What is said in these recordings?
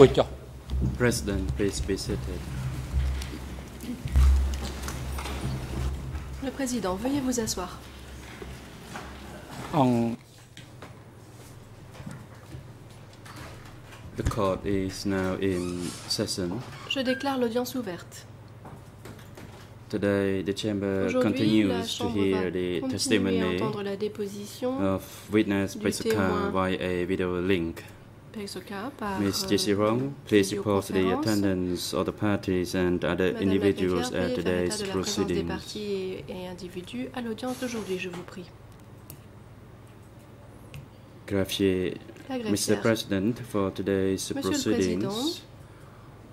Quicker. President, please be seated. Le président, veuillez vous asseoir. On The court is now in session. Je déclare l'audience ouverte. Today, the chamber continues to hear the testimony of witness Prisca via a video link. Ms. euh, Jessie Rong, please report the attendance of the parties and other Madame individuals at today's des proceedings. partis et, et individus à l'audience d'aujourd'hui, je vous prie. Mr. President, for today's Monsieur proceedings,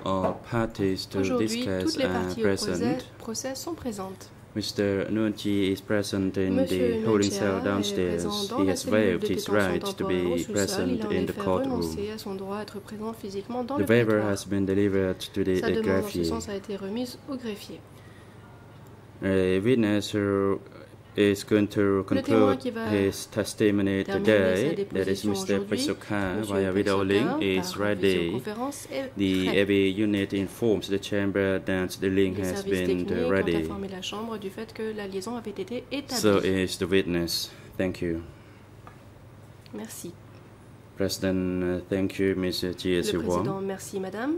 all parties to this case are present? procès sont présentes. Mr. Nuon Chea is present in the holding cell downstairs. He has waived his right to be present Il a en in the courtroom. renoncé à son droit à être présent physiquement dans The waiver has been delivered to the Sa demande en ce greffier. a été remise au greffier. A witness who is going to conclude his testimony today, that is Mr. aujourd'hui, via video link, is ready. The. AV unit informs the chamber that the link has been ready. informé la Chambre du fait que la liaison avait été So is the witness. Thank you. Merci. President, uh, thank you, Ms. Jia Le Président, merci Madame.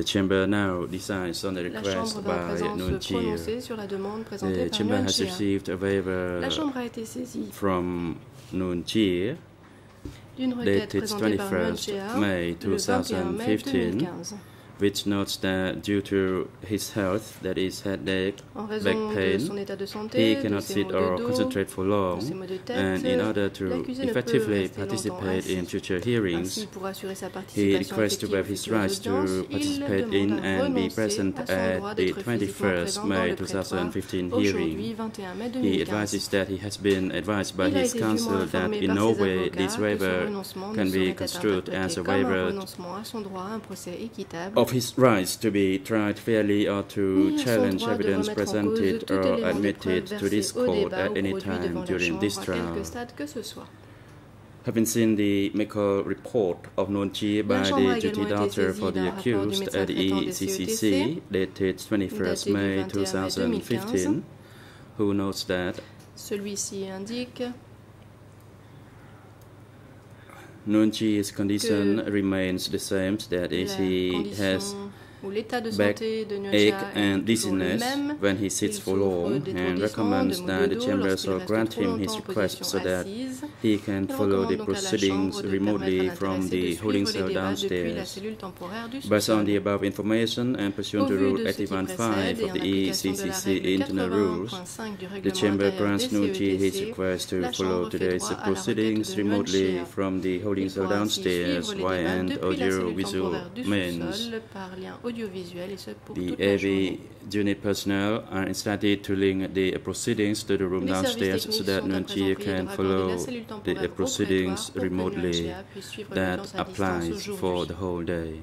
The chamber now decides on the request by présent se Nuon Chea. prononcer sur la demande présentée The chamber Nguyen has received a waiver from Nuon Chea d'une dated présentée par Nguyen 21st May le 21 mai 2015, 2015. Which notes that due to his health, that is headache, back pain, son état de he cannot sit or dos, concentrate for long, de ses maux de tête, and in order to l'accusé ne peut effectively participate in future hearings, Ainsi, pour assurer sa he requests to effective waive his futures rights to participate in and be present at the 21st May 2015 hearing. He advises that he has been advised by his counsel that in no way this waiver can be construed as a waiver renoncement à son droit à un procès équitable of his rights to be tried fairly or to ni à son challenge evidence remettre en cause presented or admitted to this court at any time during this trial. quelque stade que ce soit. Having seen the medical report of Nuon Chea by La Chambre a the duty doctor for the d'un rapport du accused at the ECCC dated 21st May 2015, who notes that Nuon Chea's condition remains the same, that is, he has condition ou l'état de santé de ache Nuon Chea and est toujours le dizziness when he sits for long and recommends that the chamber shall grant him his request so that he can follow the donc à la proceedings remotely from the holding cell les débats depuis la downstairs. cellule temporaire du Based on the above information and pursuant to Rule de ce qui 81.5 précède et en of the application de la ECCC internal rules, the chamber grants Nuon Chea his request to follow today's droit à la requête proceedings remotely from the holding cell downstairs via débats and depuis la cellule audio-visual means. Sous-sol par lien audiovisuel et ce pour The toute la journée. AV unit personnel are instructed to link the proceedings to the room Les downstairs so that sont à Nuon Chea présent priés de can follow the proceedings prétoire pour que remotely. Nuon Chea puisse suivre That l'audience à distance applies for the whole day.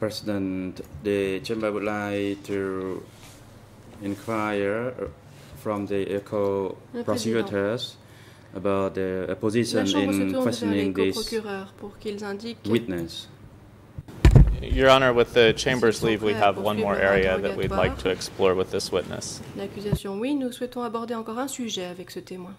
President, the chamber would like to inquire from the eco Le prosecutors about the uh, position in questioning this coprocureurs pour qu'ils indiquent witness. Your Honor, with the chamber's leave, we have one more area that we'd like to explore with this witness. l'accusation. Oui, nous souhaitons aborder encore un sujet avec ce témoin.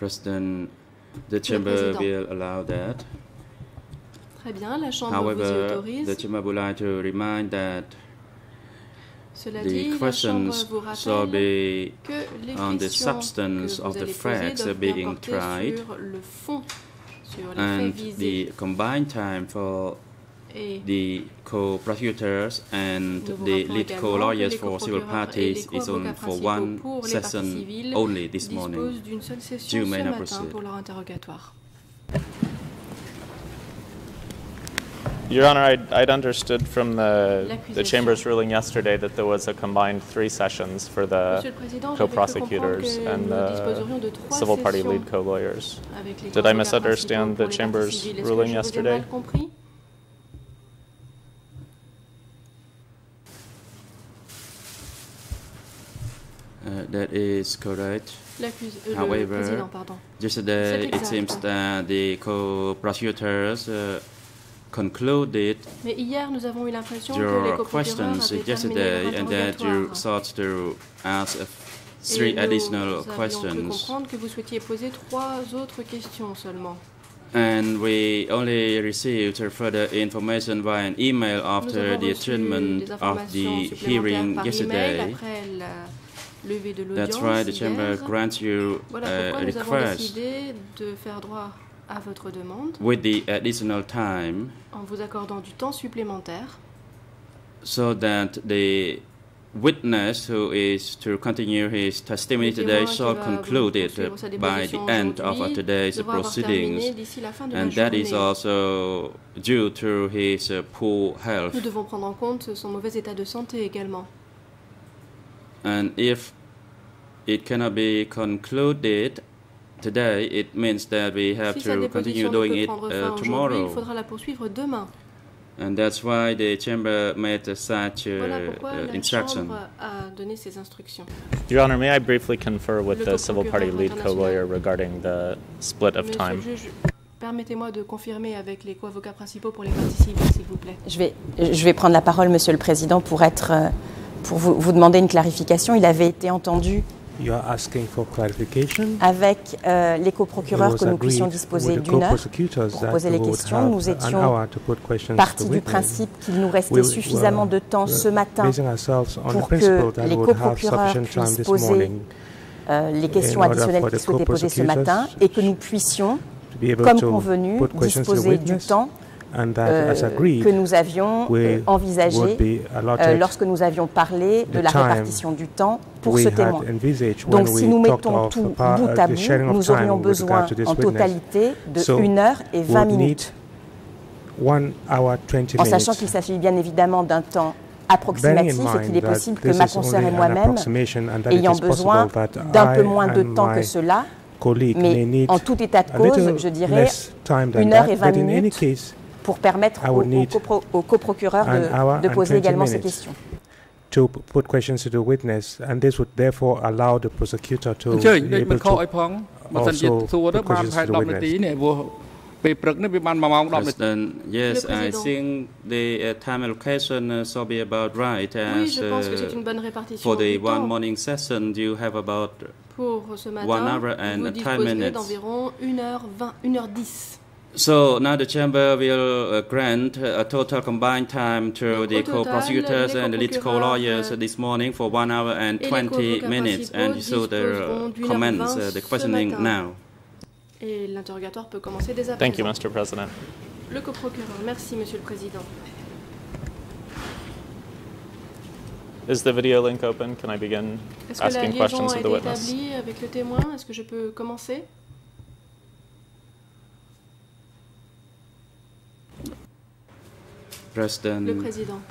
President, the chamber will allow that. Très bien, la Chambre vous y However, the chamber would like to remind that Cela the Chambre questions shall be on the substance of the facts being tried sur le fond, sur and the combined time for the co-prosecutors and the lead co-lawyers for civil parties les is on for one pour les parties session only this morning. disposent d'une seule session You may now proceed. pour leur interrogatoire. Your Honor, I'd, I'd understood from the, the Chamber's ruling yesterday that there was a combined three sessions for the Monsieur le Président, j'avais cru co-prosecutors and nous disposerions de the civil party lead co-lawyers. Did I misunderstand the pour les parties Chamber's civiles. Est-ce que ruling je vous yesterday? Uh, that is correct. Euh, However. Yesterday, it seems that the co-prosecutors uh, concluded Mais hier, nous avons eu l'impression que les your questions yesterday and that you sought to ask three nous additional cru questions. que vous souhaitiez poser trois autres questions seulement. And we only received further information via an email after the adjournment of the hearing yesterday. Levée de That's l'audience why the chamber grants you Voilà a pourquoi nous avons request décidé de faire droit à votre demande with the additional time en vous accordant du temps supplémentaire so that the witness who is to continue his testimony today shall conclude it by the end of today's proceedings. And that is also due to his uh, poor health. Nous devons prendre en compte son mauvais état de santé également. And if it cannot be concluded today, it means that we have Si to continue doing peut it uh, tomorrow. il faudra la poursuivre demain. And that's why the chamber made such uh, Voilà pourquoi uh, la instruction. Chambre a donné ces instructions. Your Honor, may I briefly confer with Le the civil party lead co-lawyer regarding the split of Monsieur time? permettez-moi de confirmer avec les co-avocats principaux pour les parties civiles, s'il vous plaît. Je vais, je vais prendre la parole, Monsieur le Président, pour, être, euh, pour vous, vous demander une clarification. Il avait été entendu You are asking for clarification. avec euh, les It coprocureurs was que nous agreed puissions with disposer the d'une heure co-prosecutors pour that poser we les would questions. have Nous an étions hour to put questions to partis the du witness. principe qu'il nous restait We suffisamment were, de temps ce uh, matin basing ourselves on pour the principle que that les we would have coprocureurs sufficient time puissent this poser morning euh, les questions in order additionnelles for qu'ils the souhaitaient poser ce matin co-prosecutors et que nous puissions, to be able comme to convenu, put questions to the disposer du witness temps and that euh, as agreed que nous avions euh, we envisagé would be euh, allotted lorsque nous avions parlé de the la time répartition du temps pour we ce had témoin. envisaged Donc when si we nous talked mettons of tout the par- bout uh, à the bout, sharing of nous time aurions with besoin regard to this en witness. totalité de So 1 heure et 20 would need minutes, one hour 20 en minutes. sachant qu'il s'agit bien évidemment d'un temps Bearing approximatif in et qu'il est mind that possible que this ma is consoeur only et an moi-même, approximation and that it ayant is besoin possible that d'un peu I moins de and temps que my cela, colleague may mais need en tout état de a cause, little je dirais, less time than une heure that, et 20 but in any minutes case, pour permettre aux, aux, de, poser également ces questions. to put questions to the witness, and this would therefore allow the prosecutor to yes, I think the uh, time allocation uh, be about right. Uh, for the one morning session, you have about pour hour and vous 1h20, 1h10. So now the chamber will uh, grant a total combined time to the co-prosecutors and the lead co-procureurs, co-lawyers euh, this morning for one hour and 20 minutes, principaux and so the disposeront d'une heure commence uh, the questioning now. Et l'interrogatoire peut commencer dès à Thank you. Mr. President. Le coprocureur, merci Monsieur le Président. Is the video link open? Can I begin Est-ce que la asking liaison questions a été the witness? établie avec le témoin Est-ce que je peux commencer Le President,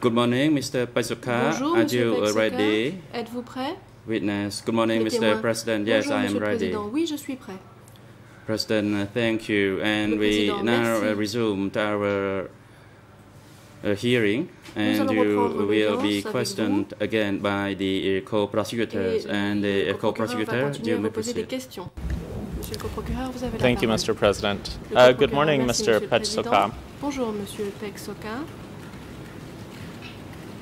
good morning, Mr. Pech Sokha. Bonjour Are Monsieur you uh, Pech Sokha. ready? Êtes-vous prêt Witness, good morning, Mr. témoins. President. Yes, Bonjour I Monsieur am le ready. Président. Oui, je suis prêt. President, uh, thank you. And we Président, now merci. uh, resume our uh, hearing, and you will be questioned again by the uh, co-prosecutors and the le uh, coprocureur va co-prosecutor. You may vous poser des proceed. Thank you. Mr. President. Uh, good morning, Mr. Monsieur le Président. Pech Sokha. Bonjour Monsieur Pech Sokha.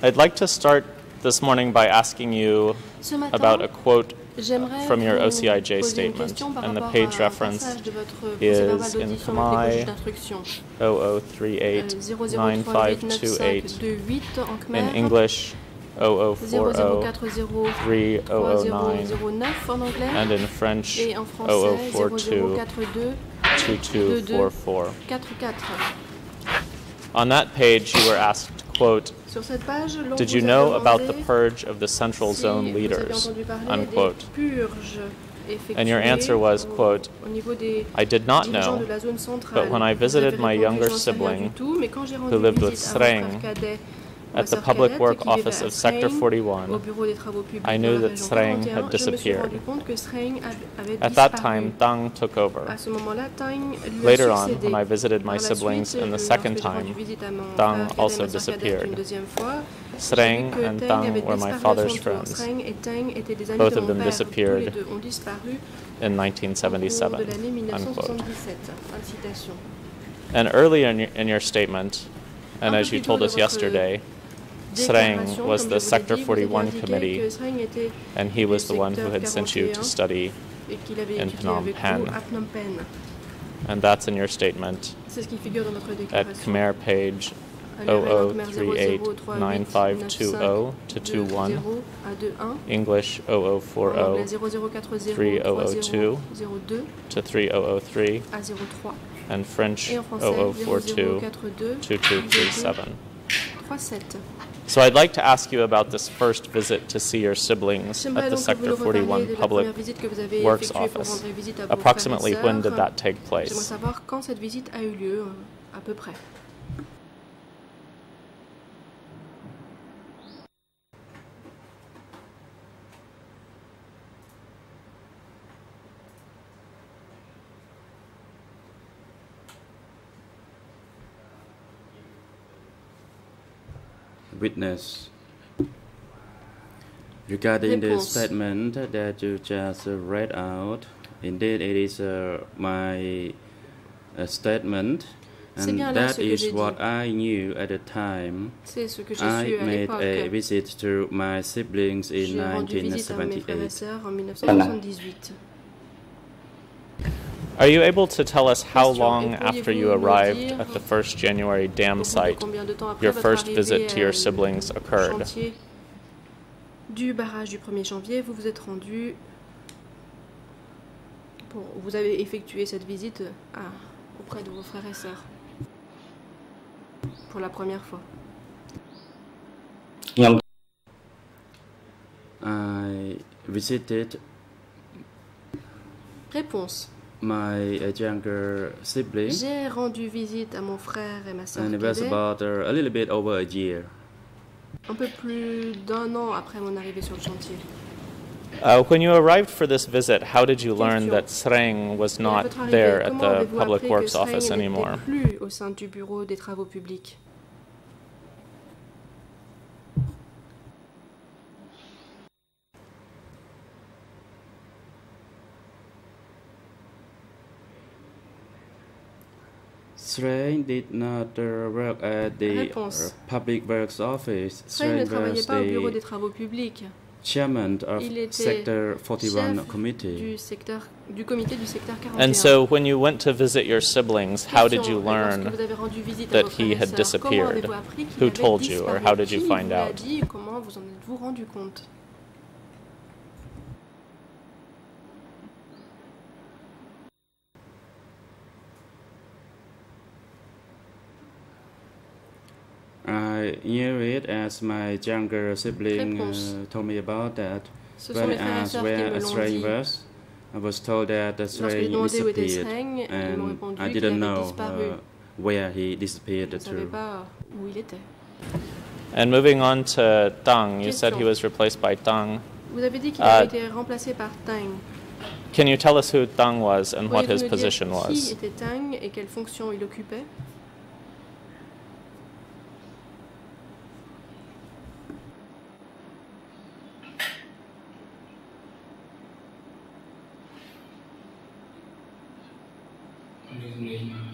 I'd like to start this morning by asking you about a quote from your OCIJ statement, and the page reference passage de votre is in Khmer juges. Oh, 0038 9528 0038 en Khmer, in English 0040 0040 3009 3009 en anglais and in French et en français 0042 0042 2244. 44. On that page, you were asked, quote, page, Did you know about the purge of the Central si Zone leaders? Unquote. des purges effectué And your answer was, quote, I did not know de la zone centrale. but when I visited my younger j'en sais rien sibling, tout, mais quand j'ai rendu lived with visite à mon frère Sreng at the public work office of Sector 41. au bureau des travaux publics I knew that Sreng had je me suis disappeared. rendu compte que Sreng avait, avait At that time, Tang took over. À ce moment-là, Tang lui a Later on, when I visited my siblings in the second time, Tang frère cadet et also ma sœur cadette disappeared. Sreng j'ai vu que and Tang were my father's friends Sreng et Tang étaient des amis Both of them disappeared les deux ont disparu in 1977. Unquote. 1977. Fin de citation. And earlier in your, in your statement, and as you told us yesterday, Sreng was the je vous l'ai Sector dit, vous avez 41 committee, que Sreng était and he was the one who had sent you to study, et qu'il avait in Phnom Penh. vous à Phnom Penh. and that's in your statement C'est ce qui figure dans notre at. Khmer page À 00389520 to 21, 0 à 21. English En 0040 0040 3002 to 3003, and French Et en français 0042 0042 2237. 37. So I'd like to ask you about this first visit to see your siblings at the donc que vous nous Sector 41 reparliez de la Public première visite que vous avez Works Office. rendre visite à vos Approximately when did that take place? savoir quand cette visite a eu lieu, euh, à peu près. Witness. Regarding the statement that you just read out, indeed it is uh, my uh, statement, and that is what. I knew at the time. C'est ce que j'ai I made a visit to my siblings in J'ai rendu visite à mes frères et 1978. Sœurs en 1978. Are you able to tell us how long after you arrived dire at the first January dam site combien de temps après your votre first arrivée visit to à your le siblings occurred? du barrage du 1er janvier, vous vous êtes rendu pour vous avez effectué cette visite à- auprès de vos frères et sœurs pour la première fois? I visited Réponse. My uh, younger sibling, J'ai rendu visite à mon frère et ma sœur and it was about uh, a little bit over a year. un peu plus d'un an après mon arrivée sur le chantier. Uh, when you arrived for this visit, how did you learn that Sreng was not there at comment the Public appris Works que Sreng Office n'était anymore? plus au sein du bureau des travaux publics? Sreng did not uh, work at the Réponse. Public Works Office. Sreng ne travaillait pas au bureau des travaux publics, chairman of Il était Sector 41 chef committee. du, secteur, du comité du secteur 41. And so, when you went to visit your siblings, how did you learn vous avez rendu visite à that he had disappeared? Comment avez-vous appris qu'il Who told you, or how did you find out? Comment vous en êtes-vous rendu compte I knew it as my younger sibling uh, told me about that. Ce sont When mes I asked where a l'ont was, I was told that the Lorsque j'ai Sreng demandé où était disappeared, Sreng, ils m'ont and I didn't know uh, where he disappeared to. pas où il était. And moving on to Tang, you said he was replaced by Tang. Vous avez dit qu'il avait été remplacé par Tang. Can you tell us who Tang was and what Pourriez-vous his nous dire position Qui was? रही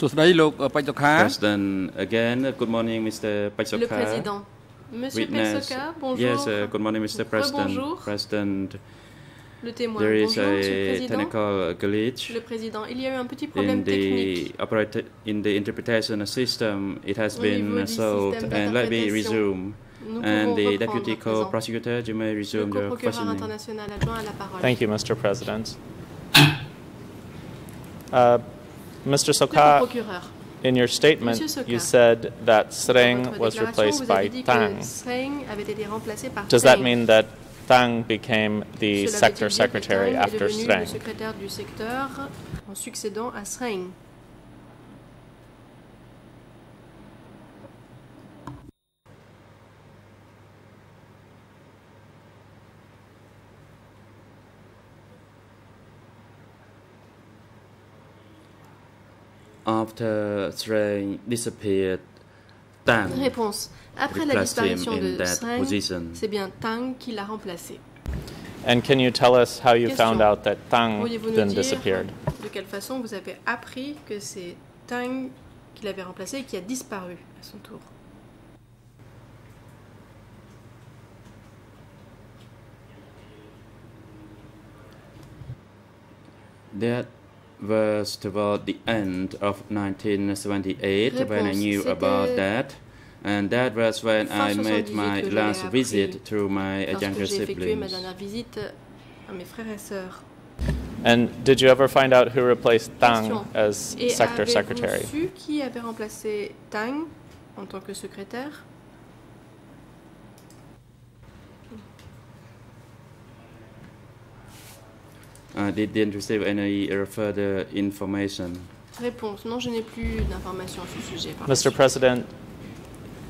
សួស្តីលោកបច្ចុខា President again good morning Mr បច្ចុខា Le président Monsieur Pech Sokha bonjour. Yes uh, good morning Mr President. Bonjour President. Le témoin. There is bonjour Monsieur technical glitch. Le président il y a eu un petit problème in technique. the operator, in the interpretation system it has Au been solved and let me resume. and the deputy co-prosecutor, you may resume the questioning. Thank you, Mr. President. Uh, Mr. Sokha, in your statement, Sokha, you said that Sreng was replaced by Tang. que Sreng avait été remplacé par Does that mean that Tang became the Cela sector veut-il dire que secretary after Sreng? After Sreng disappeared, Tang Réponse. Après la replaced him disparition in de position. c'est bien Tang qui l'a remplacé. And can you tell us how you Question. found out that Tang then dire disappeared? de quelle façon vous avez appris que c'est Tang qui l'avait remplacé et qui a disparu à son tour? That was toward the end of 1978 when I knew about that. And that was when I made my last visit to my younger lorsque j'ai effectué ma siblings. dernière visite à mes frères et. And did you ever find out who replaced Tang as Et sector secretary? su qui avait remplacé Tang en tant que secrétaire I didn't receive any uh, further information. Réponse. Non, je n'ai plus d'informations à ce sujet. par Mr. President,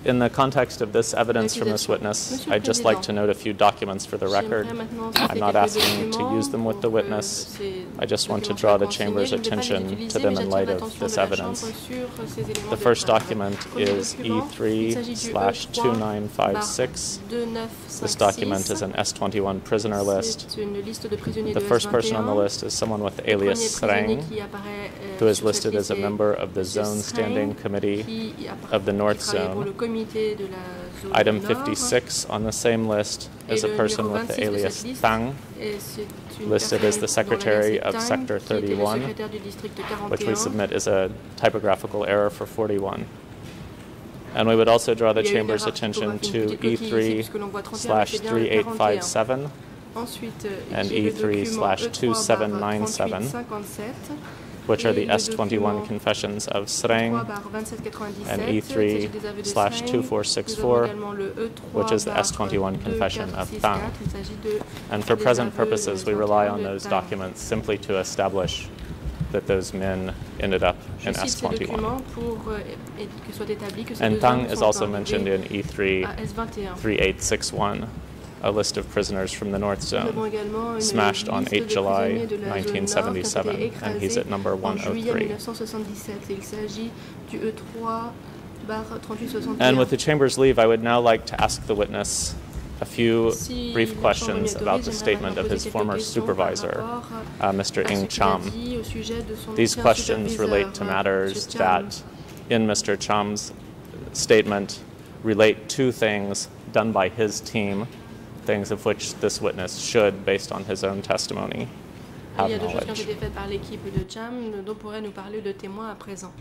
in the context of this evidence from this witness, I'd just like to note a few documents for the record. I'm not asking to use them with the witness. I just want to draw the. Chamber's attention to them in light of this evidence. The first document is document, il s'agit du E3 slash E3 2956. 2956. This document is an S21 prisoner list. The first person on the list is someone with alias Sreng, who is listed as a member of the Zone Standing Committee of the North Zone. Le comité de la zone Item 56 on the same list is a person with the alias Tang, Et c'est une listed as the secretary of Sector qui était le 31, secrétaire du district which we submit is a typographical error for 41. And we would also draw the Il y a eu une Chamber's attention to petite coquille ici, E3 puisque l'on voit 31, slash mais c'est bien le 41. 3857, euh, and E3 document slash E3 barre 2797, 3857, which are the S21 confessions of Sreng, and E3 des aveux de slash Sreng. Nous avons 2464, également le E3 which is the S21 confession of 2464, Tang. Il s'agit de And for present purposes, we rely on those documents simply to establish that those men ended up in S21. documents pour euh, et- que soit établi que ces And Tang is also mentioned in E3 3861, a list of prisoners from the North Zone, smashed on 8 July prisonniers de la zone nord qui ont été 1977, and he's at number 103. 1977. Il s'agit du E3 barre 3861. And with the Chamber's leave, I would now like to ask the witness a few brief questions about the statement of his former quelques questions par supervisor, uh, Mr. à ce Ing qu'il Cham. dit au sujet de son These questions relate to matters that, in Mr. Cham's statement, relate to things done by his team, things of which this witness should, based on his own testimony, Il have y a des choses qui ont knowledge. été faites par l'équipe de Cham dont pourrait nous parler le témoin à présent.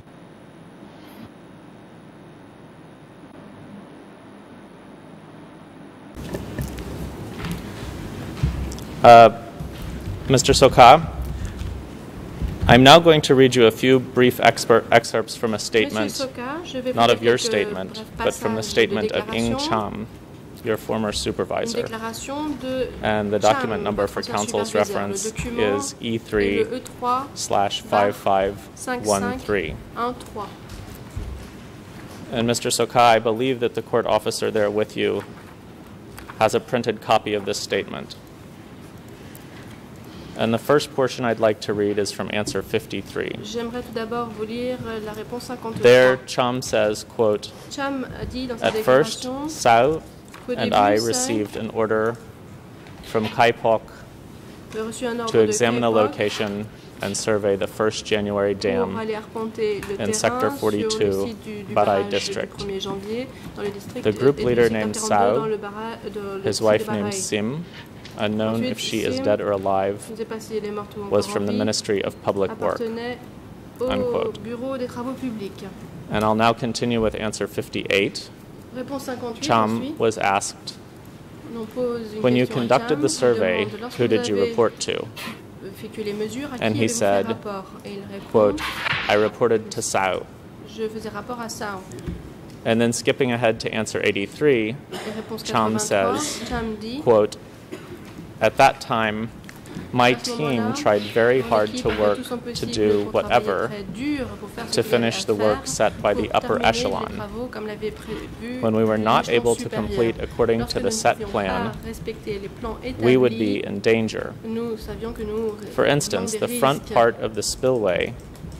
Uh, Mr. Sokha, I'm now going to read you a few brief expert excerpts from a statement, Sokha, je vais vous not of your statement, but from the statement of Ing. Cham, your former supervisor. And the document number for council's reference is E3 slash barre 5513. And Mr. Sokha, I believe that the court officer there with you has a printed copy of this statement. And the first portion I'd like to read is from answer 53. J'aimerais tout d'abord vous lire euh, la 53. There, Cham says, quote, Cham dit dans sa At first, Sao and I received an order from Ke Pauk J'ai reçu un ordre to examine the location and survey the 1st January dam aller arpenter le in Sector 42, site du, du Barai district. du 1er janvier dans le district The group leader named 42 Sao, dans le bara- euh, dans le his wife named Sim, unknown if she is dead or alive, Je ne sais pas si elle est morte ou encore was from the Ministry of Public Work. Unquote. bureau des travaux publics. And I'll now continue with answer 58. Réponse 58 Cham was asked, On pose une When you conducted the survey, who did you report to? effectué les mesures, à And he said, rapport Et il répond, Quote, I reported to Sao. je faisais rapport à ça. And then skipping ahead to answer 83, Cham says, quote, At that time, my team tried very hard to work to do whatever très dur pour faire ce to qu'il y avait finish the work set by the upper echelon. travaux comme l'avait prévu When we were not able to complete according to the set plan, pas respecter les plans we would be in danger. nous savions que nous For instance, the front part of the spillway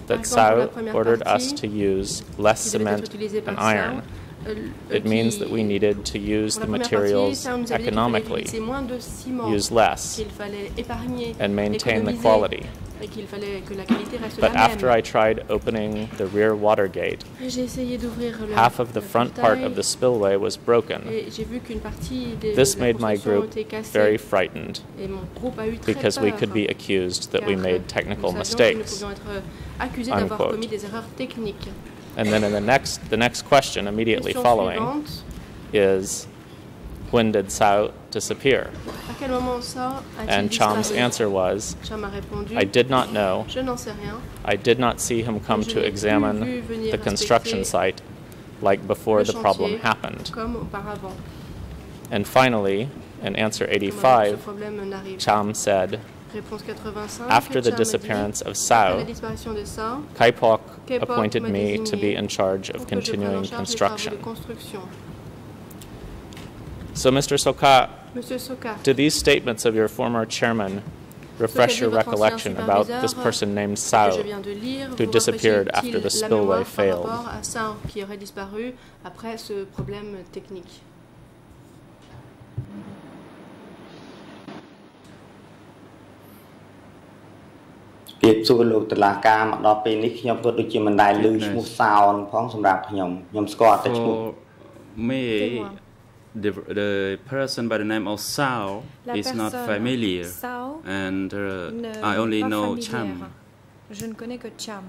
that Sao ordered us to use less cement être utilisée par and iron. Euh, It means that we needed to use the materials Sao nous avait dit qu'il fallait economically, utiliser moins de ciment, use less, qu'il fallait épargner, and maintain the quality. et qu'il fallait que la qualité reste But after. I tried opening the rear water gate, J'ai essayé d'ouvrir le half of the front part of the spillway was broken. et j'ai vu qu'une partie des This made my group very frightened et mon groupe a eu très because we could be accused that we made technical nous savions que nous mistakes. pouvions être accusés d'avoir Unquote. Commis des erreurs techniques. And then in the next the next question immediately following is when did Sao disappear? à quel moment ça And Cham's answer was, Cham a répondu I did not know. Je sais rien. I did not see him come to examine the construction site like before the problem happened. Comme. And finally, in answer 85, problème Cham said, Réponse 85. After the Cham a dit, disappearance of Sao, Ke Pauk appointed me to be in charge of que je prenne en continuing charge les travaux construction. So, Mr. Sokha, do these statements of your former chairman refresh your dit votre ancien recollection about this person named Sao? who disappeared after the spillway failed. Par rapport à Sao qui aurait disparu après ce problème technique. ៗៀបសួរលោកតឡាការមកដល់ពេលនេះខ្ញុំក៏ដូចជាមិនដែលឮឈ្មោះសោនផងសម្រាប់ខ្ញុំខ្ញុំស្គាល់តែឈ្មោះ For me, moi. the, the person by the name of Sao La is not personne familiar, Sao and uh, ne I only pas know familière. Cham. Je ne connais que Cham.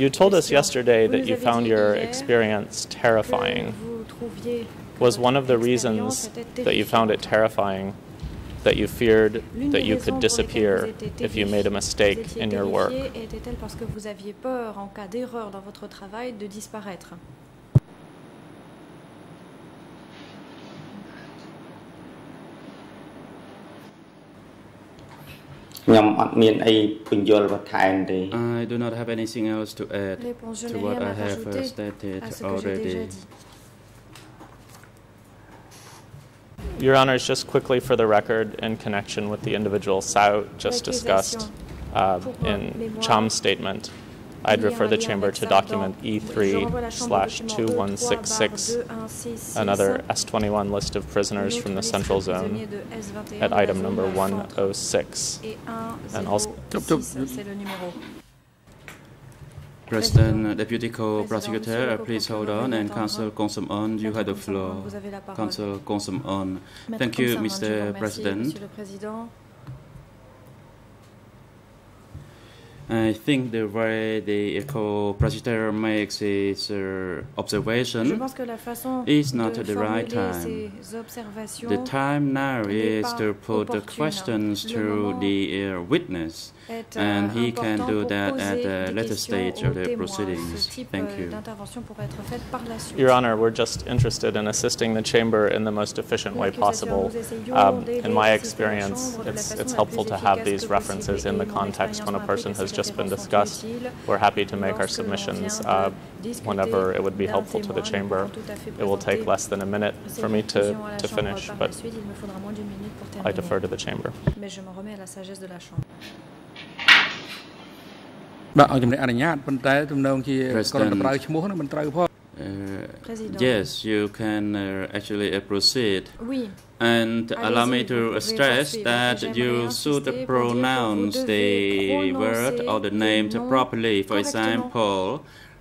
You told us Question. yesterday Vous that nous you avez found dit your hier experience Que terrifying. vous trouviez que Was votre one of the expérience reasons était that you found it terrifiante. terrifying that you feared that you could disappear if you made a mistake in your work. parce que vous aviez peur en cas d'erreur dans votre travail de disparaître? I do not have anything else to add to what I have stated already. Your Honors, just quickly for the record, in connection with the individual Sao just discussed uh, in Cham's statement, I'd Il y a refer the Chamber to document E3 renvoie la Chambre au slash document E3 2166, another S21 list of prisoners from the central zone prisonniers de S21 at item number 106. And also- 106, c'est le numéro. President, Deputy Co-Prosecutor, please hold on, and Council Counsel entendre. Kong Sam Onn, you have the floor. On, vous avez la parole. Counsel Kong Sam Onn. Thank you, Kong Sam Onn, je vous Mr. President. Monsieur le Président. I think the way the co-prosecutor makes his uh, observation, pense que la façon is not the right time. the time now is to put the questions to the uh, witness, and euh, he can do that at des a later stage of the proceedings. Thank euh, you. d'intervention pourrait être faite par la suite. Your Honor, we're just interested in assisting the Chamber in the most efficient way possible. Um, in my et d'assister la experience, Chambre de la it's, it's helpful to have these references in the context when a person has just been discussed. We're happy to make our submissions uh, whenever it would be helpful to the Chamber. pouvons tout à fait It will take less than a minute for me to, conclusions à la to finish, but la suite, il me faudra moins d'une minute pour I terminer. defer to the Chamber. Mais je me remets à la sagesse de la Chambre. បាទឲ្យជំនះអនុញ្ញាតប៉ុន្តែទំនងជា President. គាត់ទៅប្រើឈ្មោះហ្នឹងមិនត្រូវផង Uh, Président. Yes, you can uh, actually uh, proceed. Oui. And allow me Allez-y, vous to pouvez stress poursuivre. that J'aimerais you insister should pour dire que vous pronounce devez the word or the prononcer name le nom properly. For correctement. example,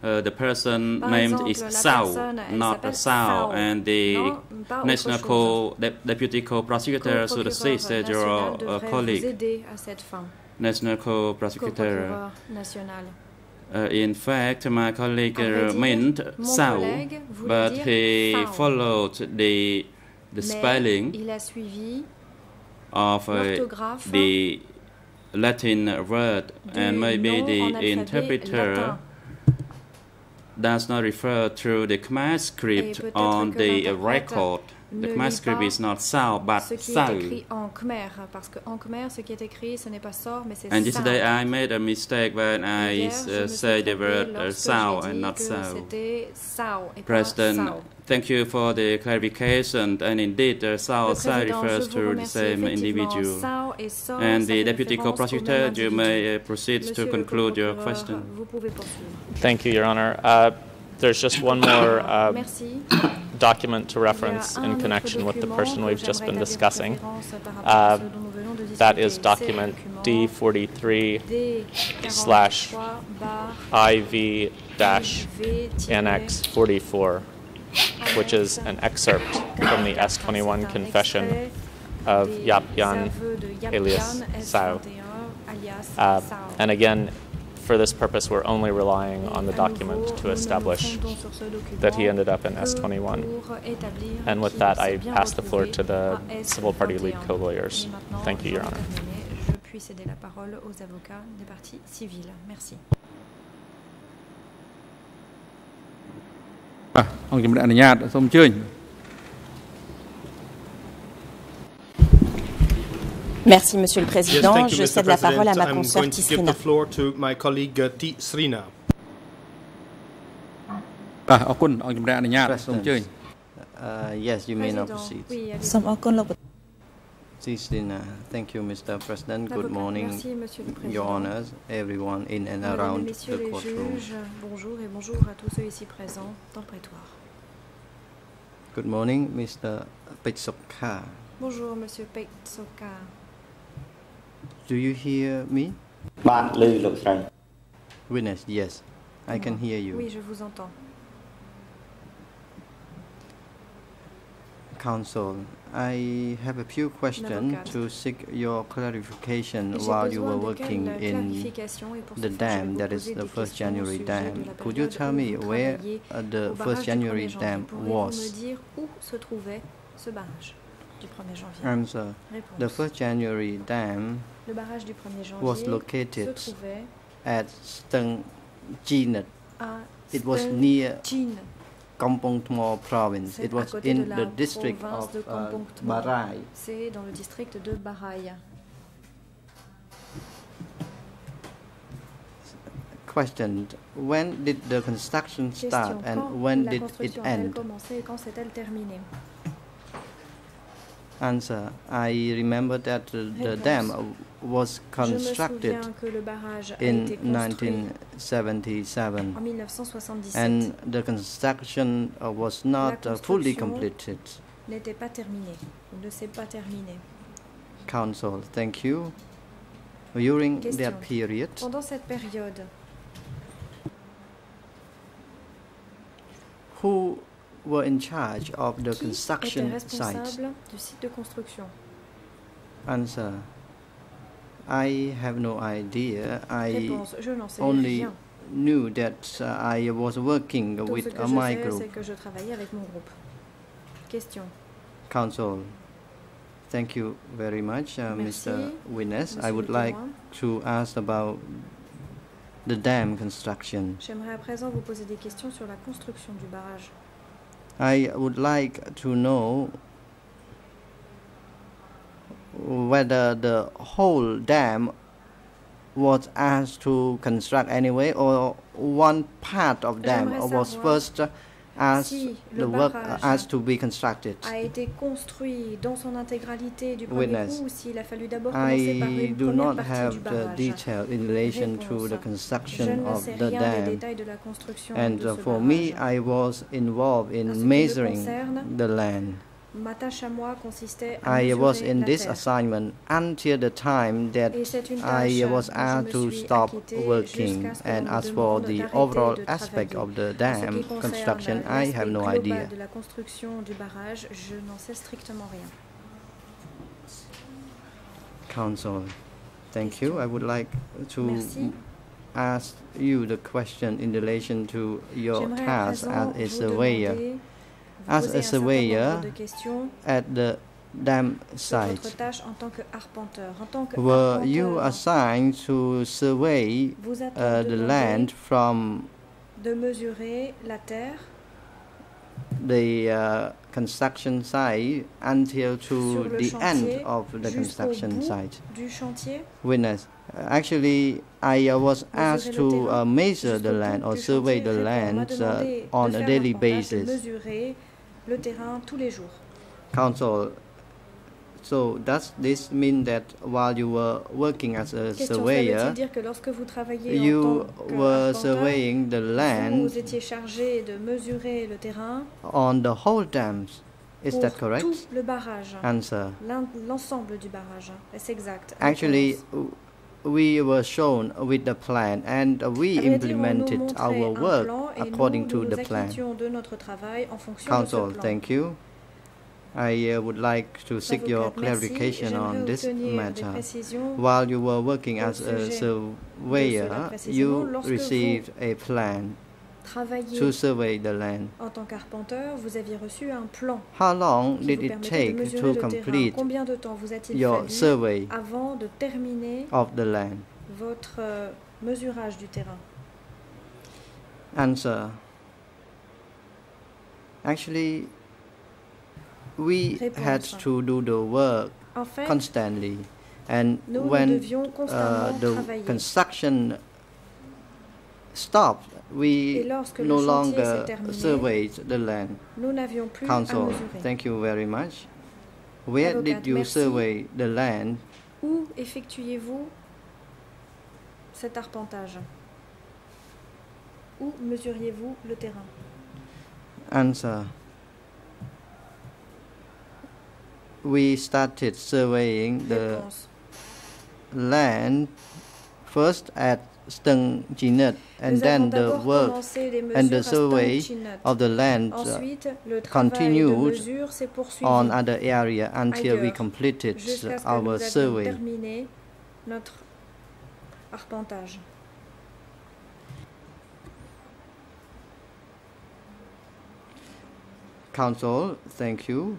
uh, the person Par named exemple, is la Sao, personne, elle not s'appelle Sao, Sao. and the Non, pas autre National chose. co dep- Deputy Co-Prosecutor should Co-procureur assist uh, your national uh, devrait vous colleague, aider à cette fin. National Co-Prosecutor. Uh, in fact, my colleague À uh, meant Sao, but he Sao. followed the the Mais spelling il a suivi of uh, the Latin word, and maybe the interpreter does not refer to the Khmer script on the record. The ne Khmer script is not Sao, but ce qui Sao. est écrit en khmer, parce qu'en khmer, ce qui est écrit, ce n'est pas sor, mais c'est And yesterday I made a mistake when I Hier, je uh, me suis say the word uh, Sao and not Sao. Sao et President, sao. thank you for the clarification. And indeed, uh, Sao Sao refers to the same individual. sao et sor, And the deputy co-prosecutor, you may uh, proceed to Monsieur le conclude your question. Vous. Thank you, Your Honor. Uh, there's just one more uh, document to Il y a reference in connection with the person we've just been discussing. référence par rapport à Uh, ce dont nous venons de That is document D43 D43 slash IV dash Annex 44, which is an excerpt from the S21 confession of Yap Yan alias Sao. Uh, and again, for this purpose, we're only relying on the document to establish that he ended up in S21. And with that, I pass the floor to the civil party lead co-lawyers. Thank you, Your Honor. Je puis céder la parole aux avocats des parties civiles. Merci. បាទអង្គជំរាបអនុញ្ញាតសូមអញ្ជើញ Merci, Monsieur le Président. Je cède la parole à ma consoeur uh, thank you, Mr. President. Good morning, Merci, Your Honors, everyone in and around the courtroom. bonjour et bonjour à tous ceux ici présents le prétoire. Good morning, Mr. Petsoka. Bonjour, Monsieur Petsoka. Do you hear me? បាទឮលោកស្រី Witness, yes, I can hear you. Oui, je vous entends. Counsel, I have a few questions L'avocat. to seek your clarification J'ai while you besoin were de working quelle in clarification et pour the ce faire, je vais dam vous that is poser the des 1st questions au January sujet de dam. la Could you période tell où me vous where travailliez uh, the au 1st barrage du January 1er janvier. dam Pourriez-vous me was? dire où se trouvait ce barrage Du 1er janvier. Réponse. The 1st January dam Le barrage du 1er was located se trouvait at Stung Chinit. à It was near. Kampong Thom province. It was in the district of uh, Barai. C'est dans le district de Baraï. Question. When did the construction start Quand and when did it end? quand s'est-elle terminée Answer. I remember that the Réponse. dam was constructed souviens que le barrage a in 1977 1977. and the construction uh, was not uh, fully completed. Pas ne pas. Council, thank you. During Question. that period, période, who were in charge of the qui construction site? du site de construction Answer. I have no idea. I Réponse. Je n'en sais only rien. knew that uh, I was working with uh, my sais, group. c'est que je travaillais avec mon groupe. Question. Council, thank you very much, uh, Mr. Witness. I would like to ask about the dam construction. J'aimerais à présent vous poser des questions sur la construction du barrage. I would like to know whether the whole dam was asked to construct anyway or one part of dam was first asked Si le work has to be constructed. a été construit dans son intégralité du premier Witness. coup s'il a fallu d'abord commencer par I une do première not partie du have the barrage. detail in relation to the Je construction ne of sais the rien des dam. détails de la construction And de uh, ce for me, barrage. I was involved in me measuring concerne, the land. Ma tâche à moi consistait à I was in this assignment until the time that Et c'est une I was asked to stop working. jusqu'à ce qu'on And as for the overall aspect of the dam construction, I have no idea. de la construction du barrage, je sais strictement rien. Council, thank you. I would like to ask you the question in relation to your task as a surveyor. As a surveyor nombre de questions at the dam site, tâche en tant qu'arpenteur. En tant que were you assigned to survey uh, the land from de mesurer la terre the uh, construction site until to the end of the construction site? du. Witness. Actually, I uh, was asked to uh, measure the land or survey the Répond, on m'a land uh, on a daily basis. Le terrain tous les jours. Council. So does this mean that while you were working as a Question, surveyor, dire que lorsque vous travailliez en you tant were surveying the land vous étiez chargé de mesurer le terrain on the whole dams? Is pour that correct? tout le barrage, Answer. l'en- l'ensemble du barrage. Est-ce exact? Actually, we were shown with the plan and we À vrai dire, on nous implemented our work according to the plan. acquittions de notre travail en fonction Council, de ce plan. thank you. I uh, would like to seek your clarification on this matter. While you were working as a surveyor, you received a plan To survey the land. en tant qu'arpenteur, vous aviez reçu un plan How long qui did vous it de take mesurer to le terrain. complete Combien de temps vous a-t-il your fallu survey avant de terminer of the land? votre euh, mesurage du terrain Answer. Actually, we had to do the work En fait, constantly, and nous, nous when devions uh, the travailler. construction stopped, we no le chantier s'est longer surveyed the land. nous plus Council, thank you very much. Where Avocate, did you merci. survey the land? Où effectuez-vous cet arpentage Où mesuriez-vous le terrain Answer. We started surveying the Réponse. land first at Stung Chinit and then the work commencé les mesures and the survey of the land uh, Ensuite, le travail de continued mesure s'est poursuivi on other area until we completed jusqu'à ce que nous our survey. terminé notre arpentage. Council, thank you.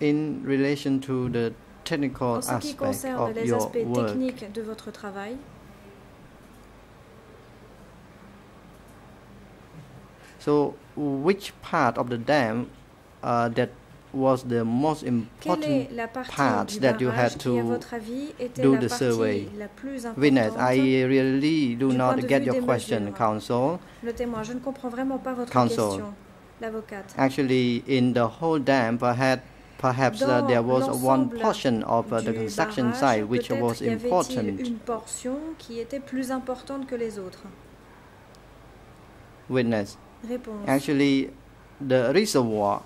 In relation to the technical En ce qui concerne of les your aspects work, techniques de votre travail, so which part of the dam uh, that was the most important part that you had to votre avis, était do the survey? Witness, I really do not get your question, mesures. Council. Le témoin, je ne comprends vraiment pas votre Counsel. Actually, in the whole dam, perhaps perhaps uh, there was one portion of uh, the construction site which was important. une portion qui était plus importante que les autres Witness. Actually, the reservoir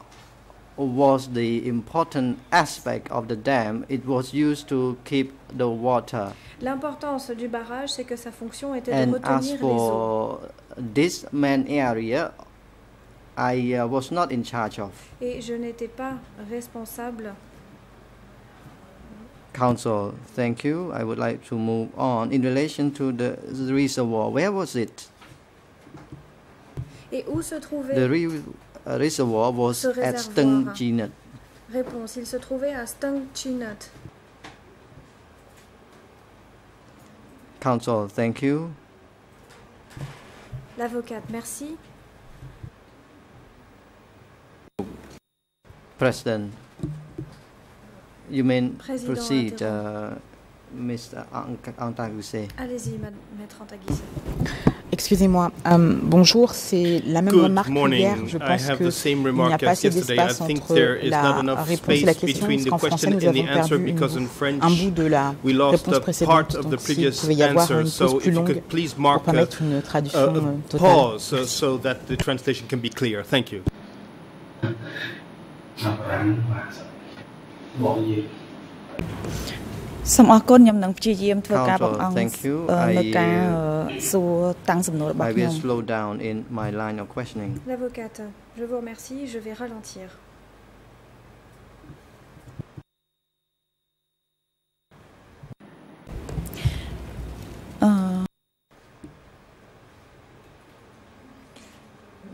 was the important aspect of the dam. It was used to keep the water. L'importance du barrage, c'est que sa fonction était And as retenir les eaux. for this main area, I uh, was not in charge of. Et je n'étais pas responsable. Council, thank you. I would like to move on. In relation to the reservoir, where was it? Et où se trouvait The re- uh, reservoir was at. Stung Réponse. Il se trouvait à Stung Chinit. Council, thank you. L'avocate, merci. President, you may Président proceed. interrompt. Uh, Mr. Anta Guissé. Allez-y, Maître Anta Guissé. Excusez-moi. Um, bonjour, c'est la même Good remarque morning. qu'hier. Je I pense have que the same il n'y a remark pas as assez yesterday. I d'espace think entre there is la not enough réponse et space la question, between parce the qu'en question français, nous and the avons answer perdu une because in bout- French un bout de la we lost réponse the part précédente. of the Donc, s'il previous pouvait y avoir answer. une So pause if plus you longue could please pour mark a, permettre une a, traduction a euh, totale. pause uh, so that the translation can be clear. Thank you. សូមអរគុណខ្ញុំនឹងព្យាយាមធ្វើការបងអង្គ Thank you. អឺនៅ I, ការ uh, អឺសួរតាំងសំណួររបស់ I ខ្ញុំ will slow down in my line of questioning. L'avocate, je vous remercie, je vais ralentir.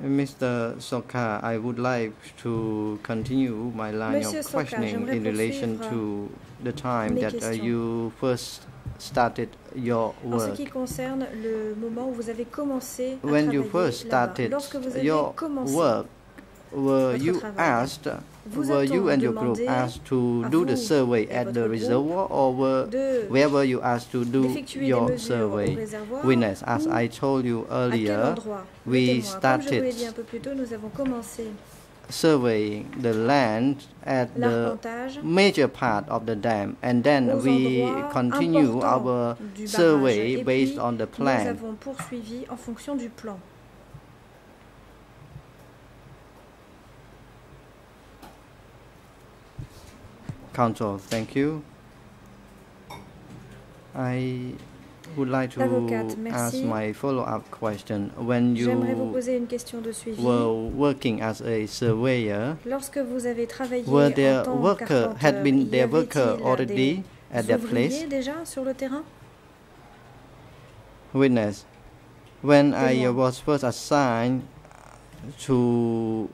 Mr. Sokha, I would like to continue my line Monsieur of questioning j'aimerais in relation to the time that uh, you first started your En ce work. qui concerne le moment où vous avez commencé à When you first started lorsque vous avez your work, Uh, were you asked, were you and your group asked to do the survey at the reservoir, or were where were you asked to do your survey? Witness, as I told you earlier, we témoin. Comme je vous started l'ai dit un peu plus tôt, nous avons commencé surveying the land at the major part of the dam and then we continue our survey based on the plan. Avons poursuivi en fonction du plan. Counsel, thank you. I would like to ask my follow-up question. When you poser une question de suivi. were working as a surveyor, Lorsque vous avez travaillé were there worker had been there worker already at that place? déjà sur le terrain Witness, when I was first assigned to